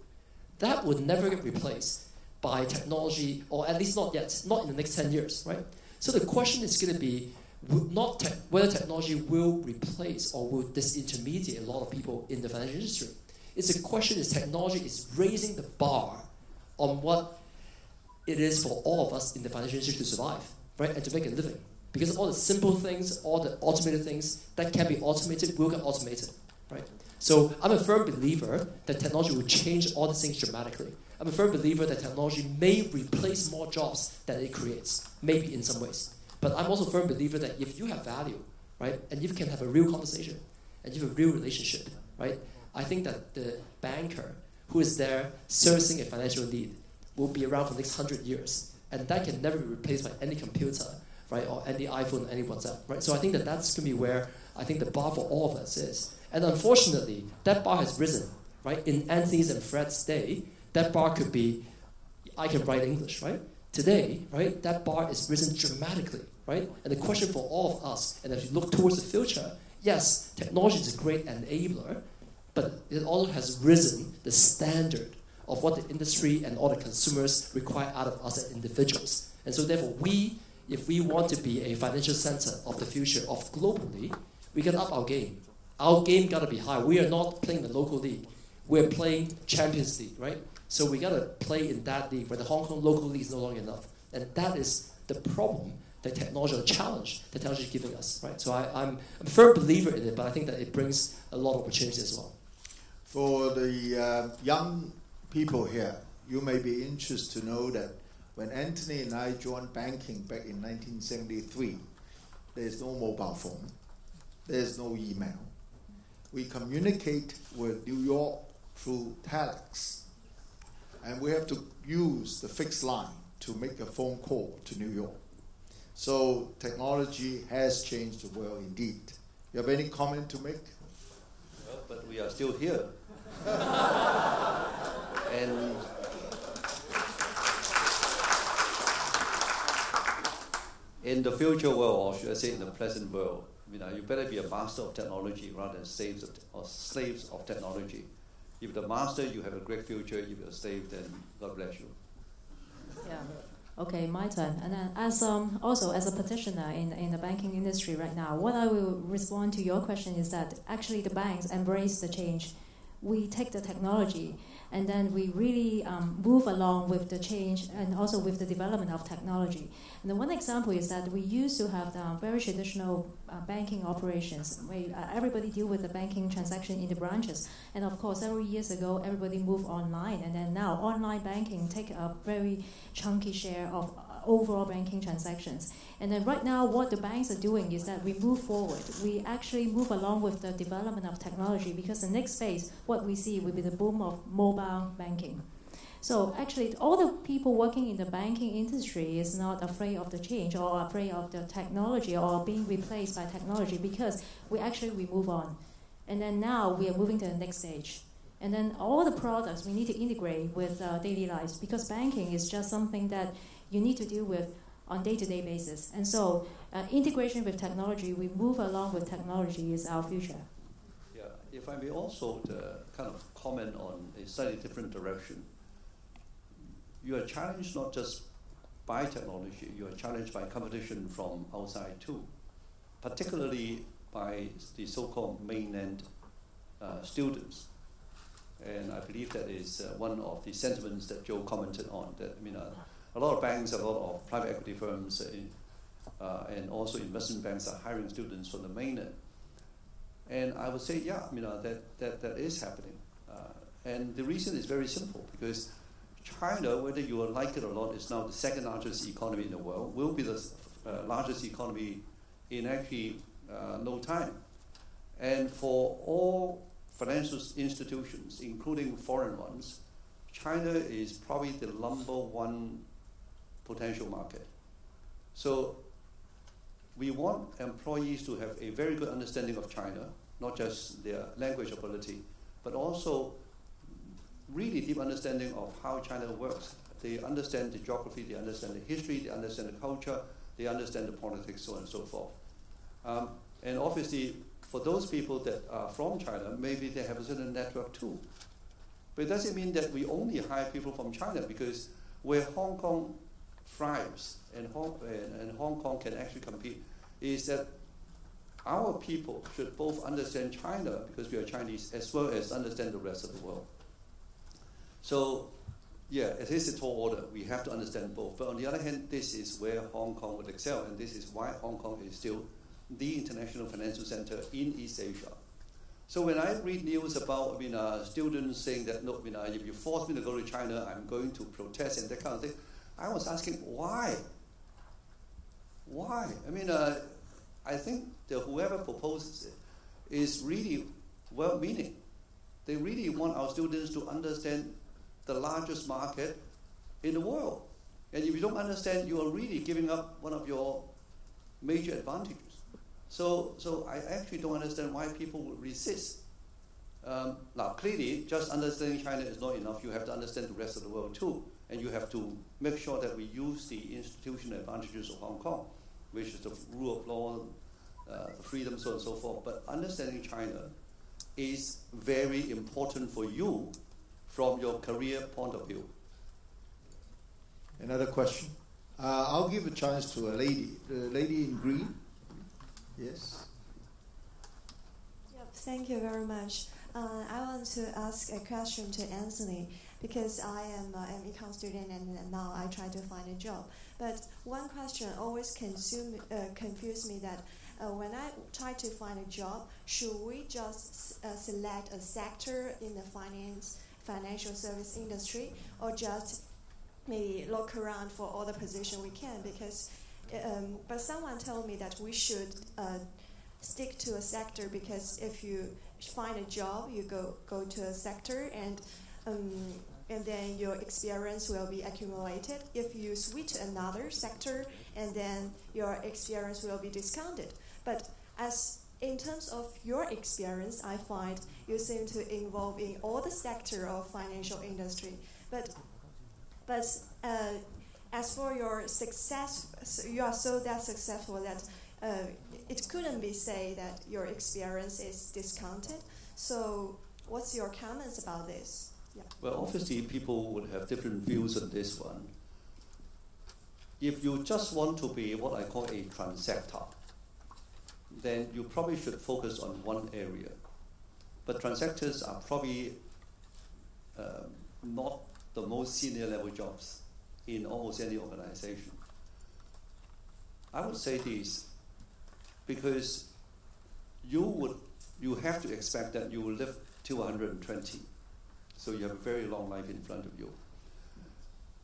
That would never get replaced by technology, or at least not yet, not in the next 10 years, right? So the question is going to be not te- whether technology will replace or will disintermediate a lot of people in the financial industry. It's a question is technology is raising the bar on what it is for all of us in the financial industry to survive, right, and to make a living. Because all the simple things, all the automated things that can be automated will get automated, right? So I'm a firm believer that technology will change all these things dramatically. I'm a firm believer that technology may replace more jobs than it creates, maybe in some ways. But I'm also a firm believer that if you have value, right, and you can have a real conversation, and you have a real relationship, right, I think that the banker who is there servicing a financial need will be around for the next hundred years, and that can never be replaced by any computer, right, or any iPhone, any WhatsApp, right. So I think that that's going to be where I think the bar for all of us is, and unfortunately, that bar has risen, right. In Anthony's and Fred's day, that bar could be, I can write English, right? Today, right, that bar is risen dramatically, right? And the question for all of us, and as we look towards the future, yes, technology is a great enabler, but it also has risen the standard of what the industry and all the consumers require out of us as individuals. And so therefore we, if we want to be a financial center of the future of globally, we got to up our game. Our game gotta be high. We are not playing the local league. We're playing Champions League, right? So we got to play in that league where the Hong Kong local league is no longer enough. And that is the problem that technology, the challenge that technology is giving us, right? So I, am a firm believer in it, but I think that it brings a lot of opportunities as well. For the uh, young people here, you may be interested to know that when Anthony and I joined banking back in 1973, there's no mobile phone, there's no email. we communicate with New York through telex. And we have to use the fixed line to make a phone call to New York. So technology has changed the world indeed. You have any comment to make? Well, but we are still here. And in the future world, or should I say in the present world, you know, you better be a master of technology rather than slaves of, or slaves of technology. If the master, you have a great future. If you're a slave, then God bless you. Yeah. Okay, my turn. And then, as um, also as a petitioner in in the banking industry right now, what I will respond to your question is that actually the banks embrace the change. We take the technology and then we really um, move along with the change and also with the development of technology. And the one example is that we used to have the very traditional uh, banking operations where uh, everybody deal with the banking transaction in the branches. And of course, several years ago, everybody moved online, and then now online banking take a very chunky share of overall banking transactions. And then right now, what the banks are doing is that we move forward. We actually move along with the development of technology because the next phase, what we see will be the boom of mobile banking. So actually, all the people working in the banking industry is not afraid of the change or afraid of the technology or being replaced by technology because we actually we move on. And then now we are moving to the next stage. And then all the products we need to integrate with uh, daily lives because banking is just something that you need to deal with on day-to-day basis. And so uh, integration with technology, we move along with technology is our future. Yeah, if I may also uh, kind of comment on a slightly different direction. You are challenged not just by technology, you are challenged by competition from outside too, particularly by the so-called mainland uh, students. And I believe that is uh, one of the sentiments that Joe commented on, that mean, uh, a lot of banks, a lot of private equity firms, uh, uh, and also investment banks are hiring students from the mainland. And I would say, yeah, you know, that, that, that is happening. Uh, and the reason is very simple because China, whether you like it or not, is now the second largest economy in the world, will be the uh, largest economy in actually uh, no time. And for all financial institutions, including foreign ones, China is probably the number one potential market. So we want employees to have a very good understanding of China, not just their language ability, but also really deep understanding of how China works. They understand the geography, they understand the history, they understand the culture, they understand the politics, so on and so forth. Um, and obviously, for those people that are from China, maybe they have a certain network too. But it doesn't mean that we only hire people from China because where Hong Kong thrives and Hong, and, and Hong Kong can actually compete is that our people should both understand China because we are Chinese as well as understand the rest of the world. So, yeah, it is a tall order. We have to understand both. But on the other hand, this is where Hong Kong would excel, and this is why Hong Kong is still the international financial center in East Asia. So when I read news about mean, uh, students saying that, look, you know, if you force me to go to China, I'm going to protest and that kind of thing, I was asking why. Why? I mean, uh, I think that whoever proposes it is really well-meaning. They really want our students to understand the largest market in the world. And if you don't understand, you are really giving up one of your major advantages. So, so I actually don't understand why people would resist. Um, now, clearly, just understanding China is not enough. You have to understand the rest of the world too and you have to make sure that we use the institutional advantages of Hong Kong, which is the rule of law, uh, freedom, so on and so forth. But understanding China is very important for you from your career point of view. Another question. Uh, I'll give a chance to a lady. The lady in green. Yes. Yep, thank you very much. Uh, I want to ask a question to Anthony because I am uh, an econ student and now I try to find a job. But one question always consume, uh, confuse me that uh, when I try to find a job, should we just uh, select a sector in the finance, financial service industry, or just maybe look around for all the position we can? Because, um, but someone told me that we should uh, stick to a sector because if you find a job, you go go to a sector, and um, and then your experience will be accumulated. If you switch another sector, and then your experience will be discounted. But as in terms of your experience, I find you seem to involve in all the sector of financial industry. But but uh, as for your success, you are so that successful that uh, it couldn't be said that your experience is discounted. So, what's your comments about this? Well, obviously, people would have different views on this one. If you just want to be what I call a transactor, then you probably should focus on one area. But transactors are probably um, not the most senior level jobs in almost any organization. I would say this because you would you have to expect that you will live till 120. So you have a very long life in front of you.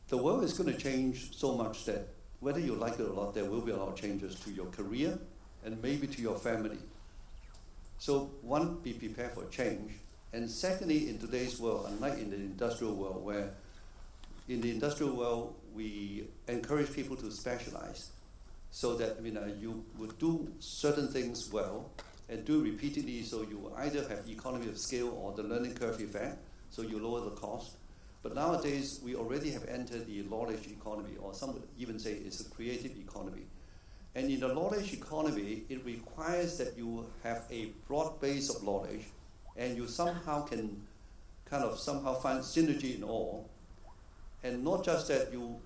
The world is going to change so much that whether you like it or not, there will be a lot of changes to your career and maybe to your family. So one, be prepared for change. And secondly, in today's world, unlike in the industrial world, where in the industrial world, we encourage people to specialize so that you, know, you would do certain things well and do repeatedly so you either have economy of scale or the learning curve effect, so you lower the cost. But nowadays, we already have entered the knowledge economy, or some would even say it's a creative economy. And in the knowledge economy, it requires that you have a broad base of knowledge and you somehow can kind of somehow find synergy in all and not just that you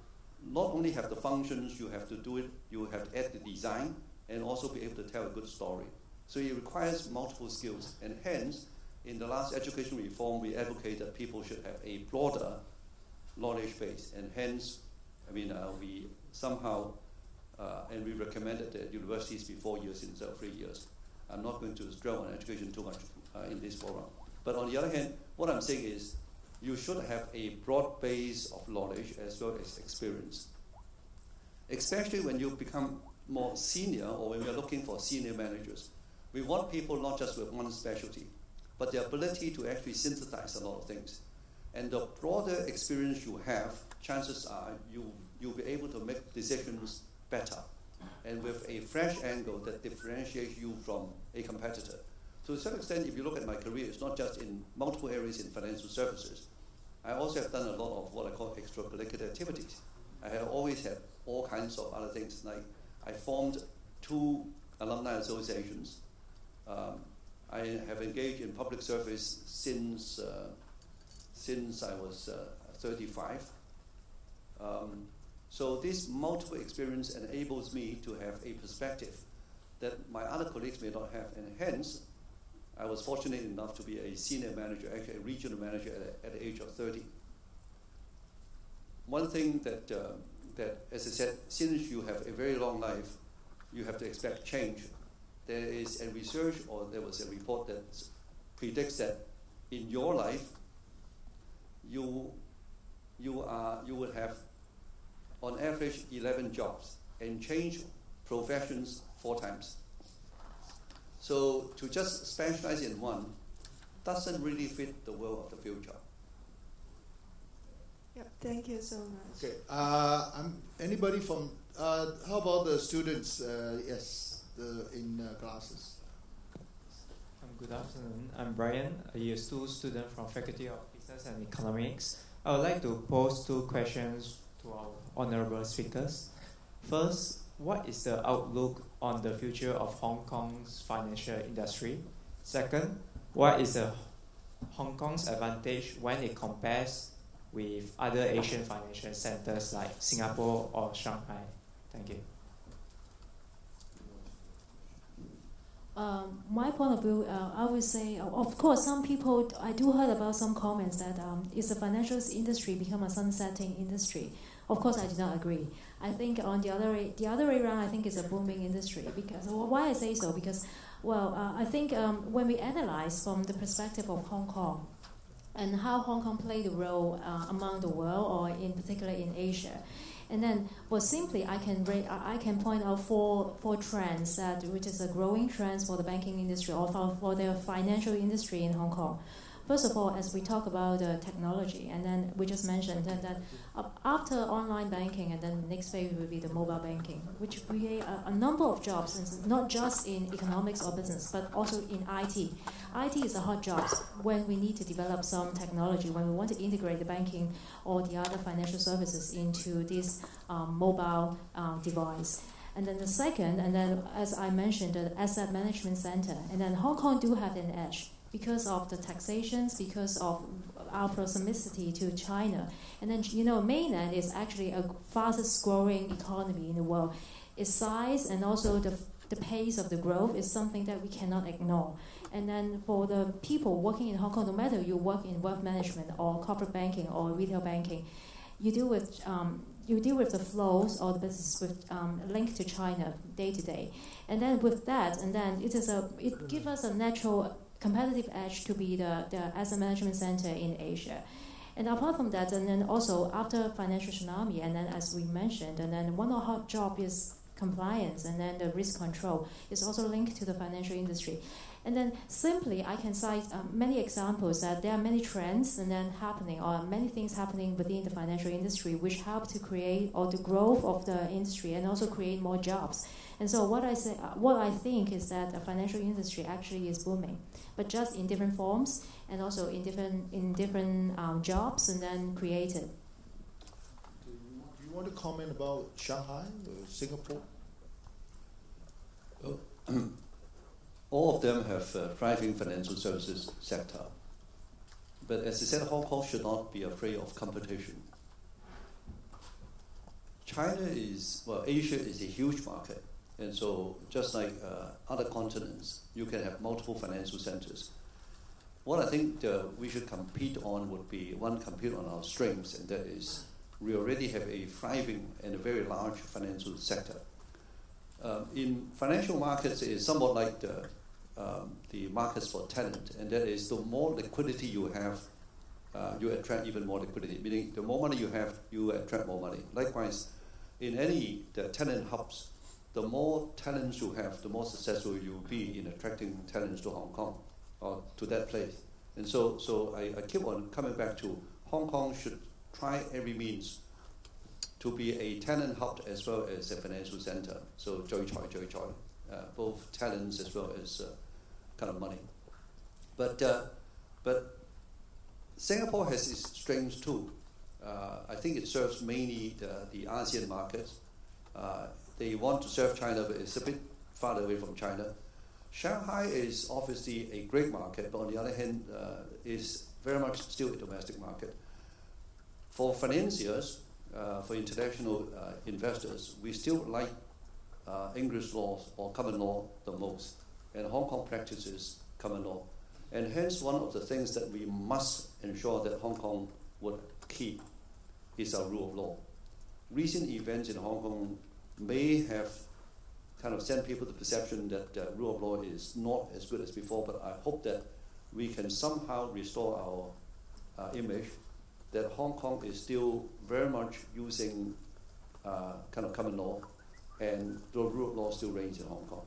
not only have the functions, you have to do it, you have to add the design, and also be able to tell a good story. So it requires multiple skills, and hence, in the last education reform, we advocate that people should have a broader knowledge base, and hence, I mean, uh, we somehow, uh, and we recommended that universities be four years instead of three years. I'm not going to dwell on education too much uh, in this forum. But on the other hand, what I'm saying is, you should have a broad base of knowledge as well as experience. Especially when you become more senior or when we're looking for senior managers. We want people not just with one specialty, but the ability to actually synthesize a lot of things. And the broader experience you have, chances are you, you'll be able to make decisions better and with a fresh angle that differentiates you from a competitor. To a certain extent, if you look at my career, it's not just in multiple areas in financial services. I also have done a lot of what I call extracurricular activities. I have always had all kinds of other things. Like I formed two alumni associations. Um, I have engaged in public service since uh, since I was uh, 35. Um, so this multiple experience enables me to have a perspective that my other colleagues may not have, and hence I was fortunate enough to be a senior manager, actually a regional manager at, at the age of 30. One thing that, uh, that, as I said, since you have a very long life, you have to expect change. There is a research, or there was a report that predicts that in your life, you, you, are, you will have, on average, 11 jobs and change professions four times. So to just specialize in one doesn't really fit the world of the future. Yeah, thank you so much. Okay, uh, anybody from, uh, how about the students? Uh, yes, the, in uh, classes. Um, good afternoon. I'm Brian, a year two student from Faculty of Business and Economics. I would like to pose two questions to our honorable speakers. First, what is the outlook on the future of Hong Kong's financial industry? Second, what is the Hong Kong's advantage when it compares with other Asian financial centers like Singapore or Shanghai? Thank you. Um, my point of view, uh, I would say, uh, of course, some people, I do heard about some comments that um, is the financial industry become a sunsetting industry. Of course, I do not agree. I think on the other the other way around, I think it's a booming industry because why I say so because well, uh, I think um, when we analyze from the perspective of Hong Kong, and how Hong Kong played a role uh, among the world, or in particular in Asia. And then, well, simply I can I can point out four four trends that which is a growing trends for the banking industry or for, for the financial industry in Hong Kong. First of all, as we talk about uh, technology, and then we just mentioned that, that after online banking, and then the next phase will be the mobile banking, which create a, a number of jobs, not just in economics or business, but also in IT. IT is a hot job when we need to develop some technology, when we want to integrate the banking or the other financial services into this um, mobile um, device. And then the second, and then as I mentioned, the asset management center, and then Hong Kong do have an edge because of the taxations, because of our proximity to China. And then, you know, mainland is actually a fastest growing economy in the world. Its size and also the, the pace of the growth is something that we cannot ignore. And then for the people working in Hong Kong, no matter you work in wealth management or corporate banking or retail banking, you deal with um, you deal with the flows or the business with um, linked to China day to day, and then with that, and then it is a it gives us a natural competitive edge to be the, the asset management center in Asia. And apart from that, and then also after financial tsunami, and then as we mentioned, and then one of our job is compliance, and then the risk control is also linked to the financial industry. And then simply, I can cite um, many examples that there are many trends and then happening, or many things happening within the financial industry, which help to create or the growth of the industry and also create more jobs. And so, what I say, uh, what I think is that the financial industry actually is booming, but just in different forms and also in different in different um, jobs and then created. Do you, do you want to comment about Shanghai or Singapore? Oh. all of them have a thriving financial services sector. But as I said, Hong Kong should not be afraid of competition. China is, well, Asia is a huge market. And so, just like uh, other continents, you can have multiple financial centers. What I think uh, we should compete on would be one, compete on our strengths, and that is we already have a thriving and a very large financial sector. Um, in financial markets, it is somewhat like the um, the markets for talent, and that is the more liquidity you have, uh, you attract even more liquidity. Meaning, the more money you have, you attract more money. Likewise, in any the talent hubs, the more talents you have, the more successful you will be in attracting talents to Hong Kong or to that place. And so, so I, I keep on coming back to Hong Kong should try every means to be a talent hub as well as a financial center. So joy choi, joy choi, uh, both talents as well as uh, kind of money. But, uh, but Singapore has its strengths too. Uh, I think it serves mainly the, the ASEAN markets. Uh, they want to serve China, but it's a bit far away from China. Shanghai is obviously a great market, but on the other hand, uh, is very much still a domestic market. For financiers, uh, for international uh, investors, we still like English law or common law the most and Hong Kong practices common law. And hence, one of the things that we must ensure that Hong Kong would keep is our rule of law. Recent events in Hong Kong may have kind of sent people the perception that uh, rule of law is not as good as before, but I hope that we can somehow restore our uh, image that Hong Kong is still very much using uh, kind of common law, and the rule of law still reigns in Hong Kong.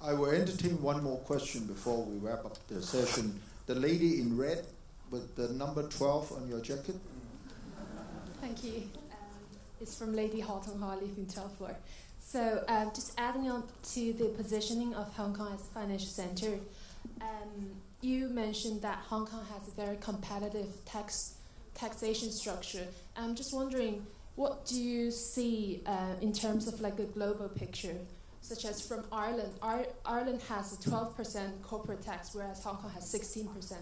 I will entertain one more question before we wrap up the session. The lady in red with the number 12 on your jacket. Thank you. It's from Lady Ho Tung Hall, living 12th floor. So, um, just adding on to the positioning of Hong Kong as a financial center, um, you mentioned that Hong Kong has a very competitive tax taxation structure. I'm just wondering, what do you see uh, in terms of like a global picture? such as from Ireland. Ireland has a 12% corporate tax, whereas Hong Kong has 16%.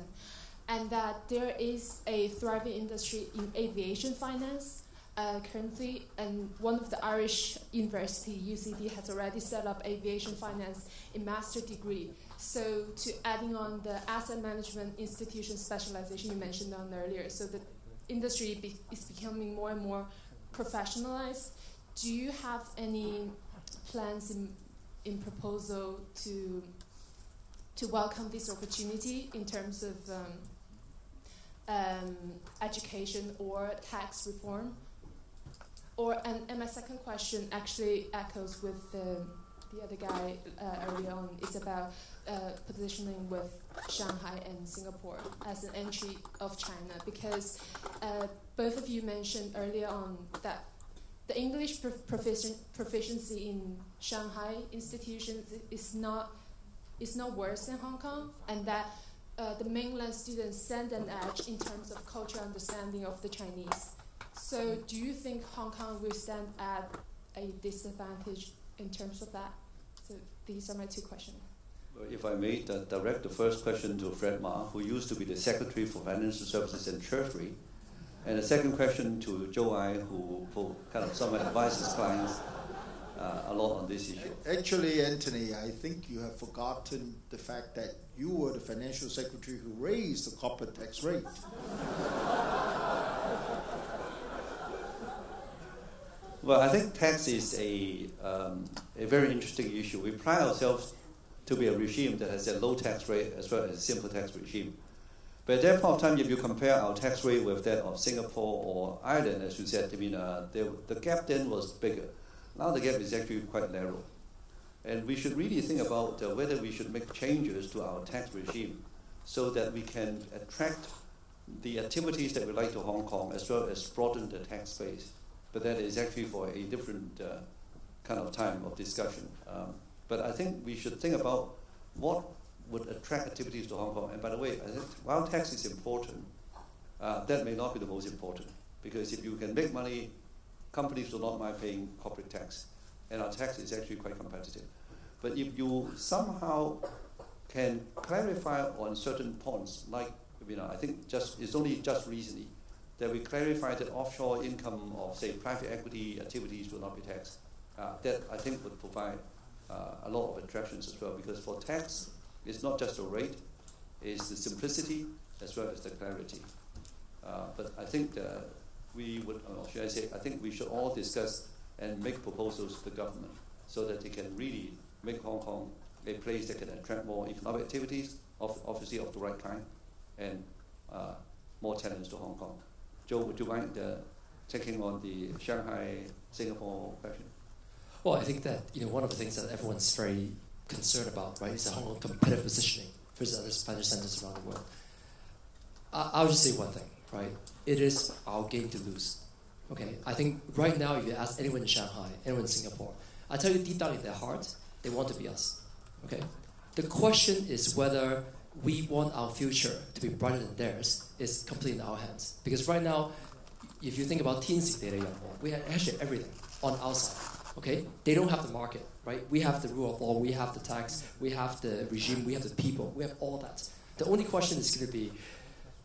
And that there is a thriving industry in aviation finance uh, currently, and one of the Irish university, UCD, has already set up aviation finance in master degree. So to adding on the asset management institution specialization you mentioned on earlier, so the industry be is becoming more and more professionalized. Do you have any plans in, in proposal to to welcome this opportunity in terms of um, education or tax reform? Or and, and my second question actually echoes with the, the other guy uh, earlier on. It's about uh, positioning with Shanghai and Singapore as an entry of China because uh, both of you mentioned earlier on that the English proficien- proficiency in Shanghai institutions is not is not worse than Hong Kong, and that uh, the mainland students stand an edge in terms of cultural understanding of the Chinese. So, do you think Hong Kong will stand at a disadvantage in terms of that? So, these are my two questions. If I may uh, direct the first question to Fred Ma, who used to be the Secretary for Financial Services and Treasury, and the second question to Joe Ngai, who, who kind of somewhat advises clients uh, a lot on this issue. Actually, Anthony, I think you have forgotten the fact that you were the financial secretary who raised the corporate tax rate. Well, I think tax is a, um, a very interesting issue. We pride ourselves to be a regime that has a low tax rate as well as a simple tax regime. But at that point of time, if you compare our tax rate with that of Singapore or Ireland, as you said, I mean, uh, the gap then was bigger. Now the gap is actually quite narrow. And we should really think about uh, whether we should make changes to our tax regime so that we can attract the activities that we like to Hong Kong as well as broaden the tax base. But that is actually for a different uh, kind of time of discussion. Um, but I think we should think about what would attract activities to Hong Kong. And by the way, while tax is important, uh, that may not be the most important. Because if you can make money, companies will not mind paying corporate tax. And our tax is actually quite competitive. But if you somehow can clarify on certain points, like, you know, I think just it's only just recently that we clarify that offshore income of, say, private equity activities will not be taxed. Uh, that, I think, would provide uh, a lot of attractions as well, because for tax, it's not just the rate, it's the simplicity as well as the clarity. Uh, but I think that we would, or should I say, I think we should all discuss and make proposals to the government so that they can really make Hong Kong a place that can attract more economic activities, of, obviously of the right kind, and uh, more talents to Hong Kong. Joe, would you mind uh, taking on the Shanghai, Singapore question? Well, I think that you know one of the things that everyone's very concerned about, right, is the Hong Kong competitive positioning versus other centers around the world. I, I'll just say one thing, right? It is our game to lose. Okay, I think right now, if you ask anyone in Shanghai, anyone in Singapore, I tell you deep down in their heart, they want to be us. Okay, the question is whether we want our future to be brighter than theirs is completely in our hands. Because right now, if you think about Tianxi data, we have actually everything on our side. Okay, they don't have the market, right? We have the rule of law, we have the tax, we have the regime, we have the people, we have all that. The only question is going to be,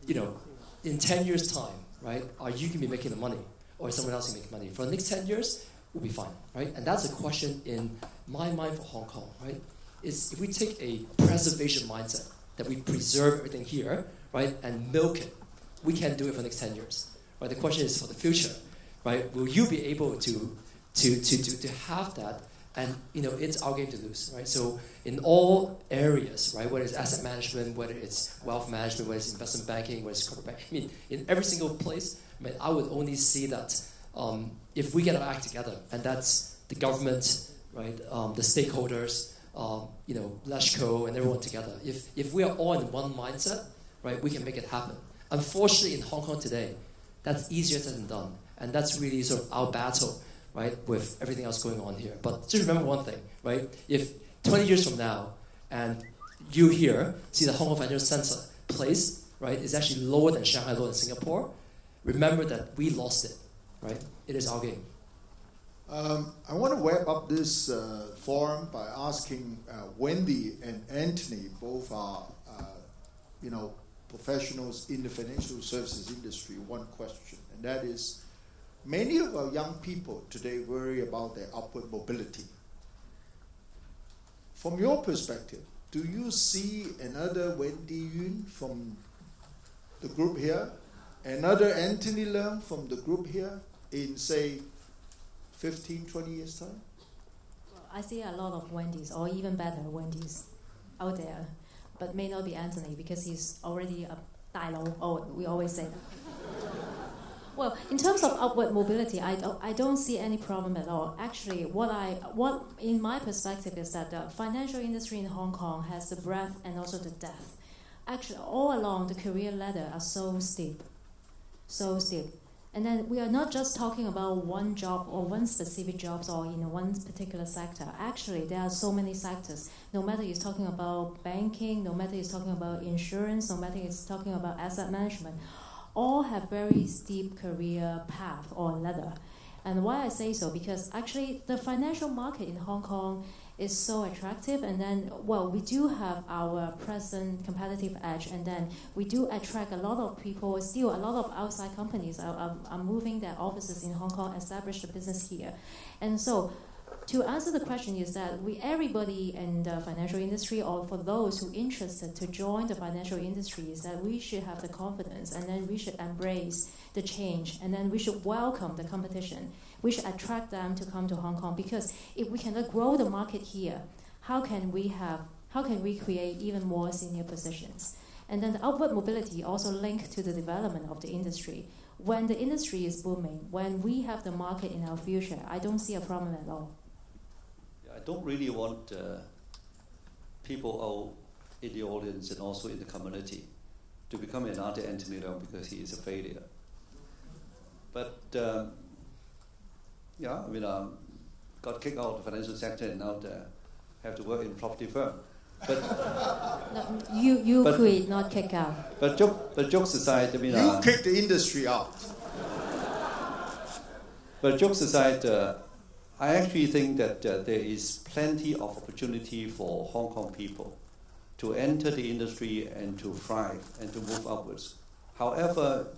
you know, in 10 years' time, right, are you going to be making the money or is someone else to make money? For the next 10 years, we'll be fine, right? And that's a question in my mind for Hong Kong, right? Is if we take a preservation mindset, that we preserve everything here, right, and milk it, we can do it for the next 10 years, right? The question is for the future, right? Will you be able to to, to, to, to have that. And you know, it's our game to lose, right? So in all areas, right, whether it's asset management, whether it's wealth management, whether it's investment banking, whether it's corporate banking, I mean, in every single place, I mean, I would only see that um, if we get our act together, and that's the government, right, um, the stakeholders, um, you know, LegCo and everyone together. If, if we are all in one mindset, right, we can make it happen. Unfortunately, in Hong Kong today, that's easier said than done. And that's really sort of our battle right, with everything else going on here. But just remember one thing, right? If 20 years from now, and you here see the Hong Kong Financial Center place, right, is actually lower than Shanghai, lower than Singapore, remember that we lost it, right? It is our game. Um, I want to wrap up this uh, forum by asking uh, Wendy and Anthony, both are, uh, you know, professionals in the financial services industry, one question, and that is, Many of our young people today worry about their upward mobility. From your perspective, do you see another Wendy Yun from the group here, another Anthony Leung from the group here in, say, 15, 20 years' time? Well, I see a lot of Wendy's, or even better, Wendy's out there, but may not be Anthony because he's already a 大佬. Oh, we always say that. Well, in terms of upward mobility, I don't, I don't see any problem at all. Actually, what I what in my perspective is that the financial industry in Hong Kong has the breadth and also the depth. Actually, all along the career ladder are so steep, so steep. And then we are not just talking about one job or one specific jobs or in one particular sector. Actually, there are so many sectors. No matter you're talking about banking, no matter you're talking about insurance, no matter you're talking about asset management, all have very steep career path or ladder. And why I say so because actually the financial market in Hong Kong is so attractive. And then well we do have our present competitive edge. And then we do attract a lot of people. Still a lot of outside companies are, are, are moving their offices in hong kong establish the business here. And so to answer the question is that we everybody in the financial industry or for those who interested to join the financial industry is that we should have the confidence and then we should embrace the change. And then we should welcome the competition we should attract them to come to hong kong. Because if we cannot grow the market here how can we have how can we create even more senior positions? And then the upward mobility also linked to the development of the industry. When the industry is booming when we have the market in our future i don't see a problem at all. I don't really want uh, people out in the audience and also in the community to become another Leung because he is a failure. But um, yeah, I mean, um, got kicked out of the financial sector and now uh, have to work in property firm. But no, you you but, quit, not kick out. But joke, but jokes aside, I mean, you uh, kick the industry out. But jokes aside. Uh, I actually think that uh, there is plenty of opportunity for Hong Kong people to enter the industry and to thrive and to move upwards. However,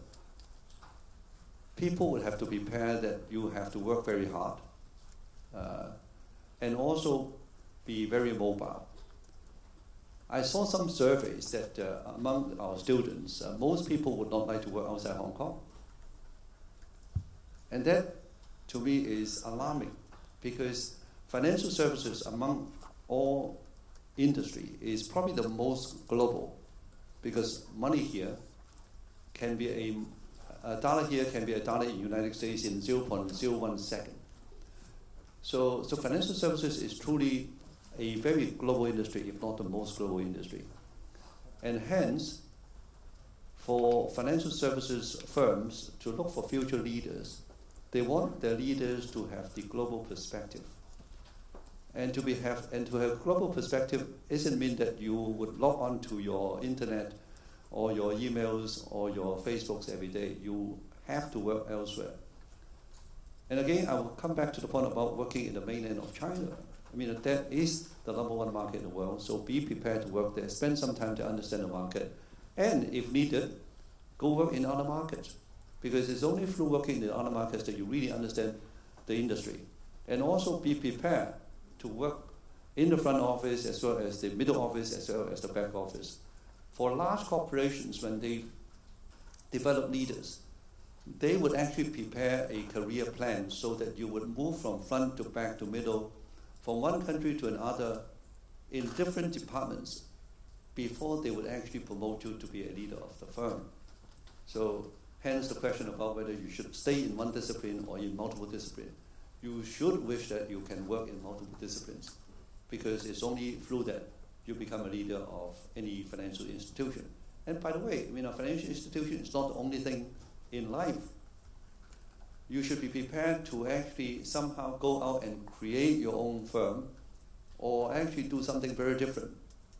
people will have to prepare that you have to work very hard uh, and also be very mobile. I saw some surveys that uh, among our students, uh, most people would not like to work outside Hong Kong. And that, to me, is alarming because financial services among all industry is probably the most global because money here can be a, a dollar here can be a dollar in the United States in 0.01 second. So, so financial services is truly a very global industry, if not the most global industry. And hence, for financial services firms to look for future leaders, they want their leaders to have the global perspective. And to be have and to have global perspective doesn't mean that you would log on to your internet or your emails or your Facebooks every day. You have to work elsewhere. And again, I will come back to the point about working in the mainland of China. I mean, that is the number one market in the world, so be prepared to work there. Spend some time to understand the market. And if needed, go work in other markets because it's only through working in other markets that you really understand the industry. And also be prepared to work in the front office as well as the middle office as well as the back office. For large corporations, when they develop leaders, they would actually prepare a career plan so that you would move from front to back to middle, from one country to another in different departments before they would actually promote you to be a leader of the firm. So Hence the question about whether you should stay in one discipline or in multiple disciplines. You should wish that you can work in multiple disciplines because it's only through that you become a leader of any financial institution. And by the way, I mean, a financial institution is not the only thing in life. You should be prepared to actually somehow go out and create your own firm or actually do something very different.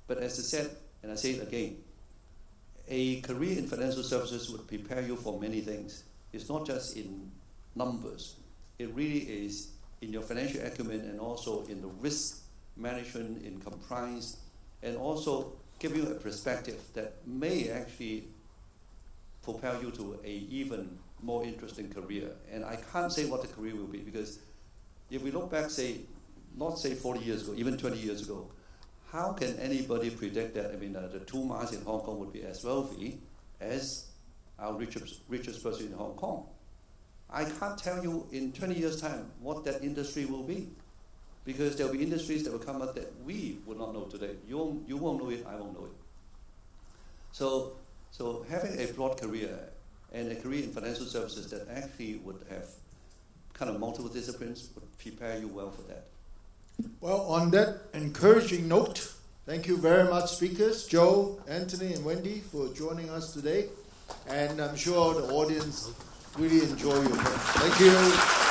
But as I said, and I say it again, a career in financial services would prepare you for many things. It's not just in numbers, it really is in your financial acumen and also in the risk management, in compliance, and also give you a perspective that may actually propel you to a even more interesting career. And I can't say what the career will be because if we look back, say, not say 40 years ago, even 20 years ago, how can anybody predict that? I mean, uh, the two Ma's in Hong Kong would be as wealthy as our richest, richest person in Hong Kong. I can't tell you in 20 years' time what that industry will be. Because there will be industries that will come up that we would not know today. You won't, you won't know it, I won't know it. So, so having a broad career and a career in financial services that actually would have kind of multiple disciplines would prepare you well for that. Well, on that encouraging note, thank you very much, speakers, Joe, Anthony, and Wendy, for joining us today. And I'm sure the audience really enjoy your work. Thank you.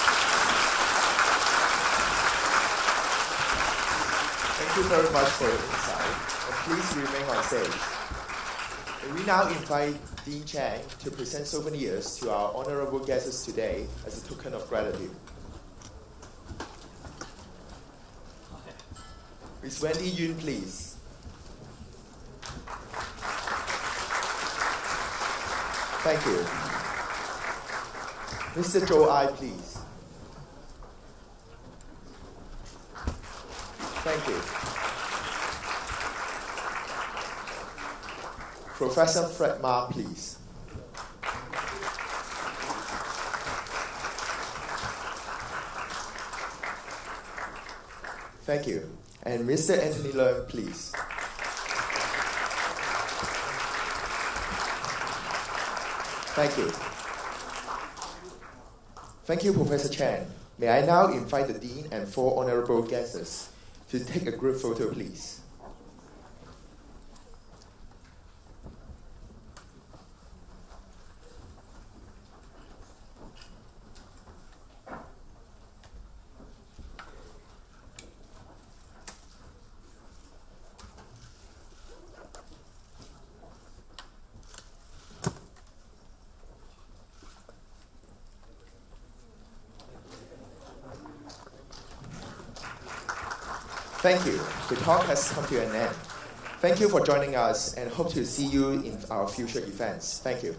Thank you very much for your insight. And please remain on stage. We now invite Dean Chang to present souvenirs to our honorable guests today as a token of gratitude. Miss Wendy Yun, please. Thank you. Mr. Joe Ngai, please. Thank you. Professor Fred Ma, please. Thank you. And Mr. Anthony Leung, please. Thank you. Thank you, Professor Chan. May I now invite the Dean and four honorable guests to take a group photo, please. Thank you. The talk has come to an end. Thank you for joining us and hope to see you in our future events. Thank you.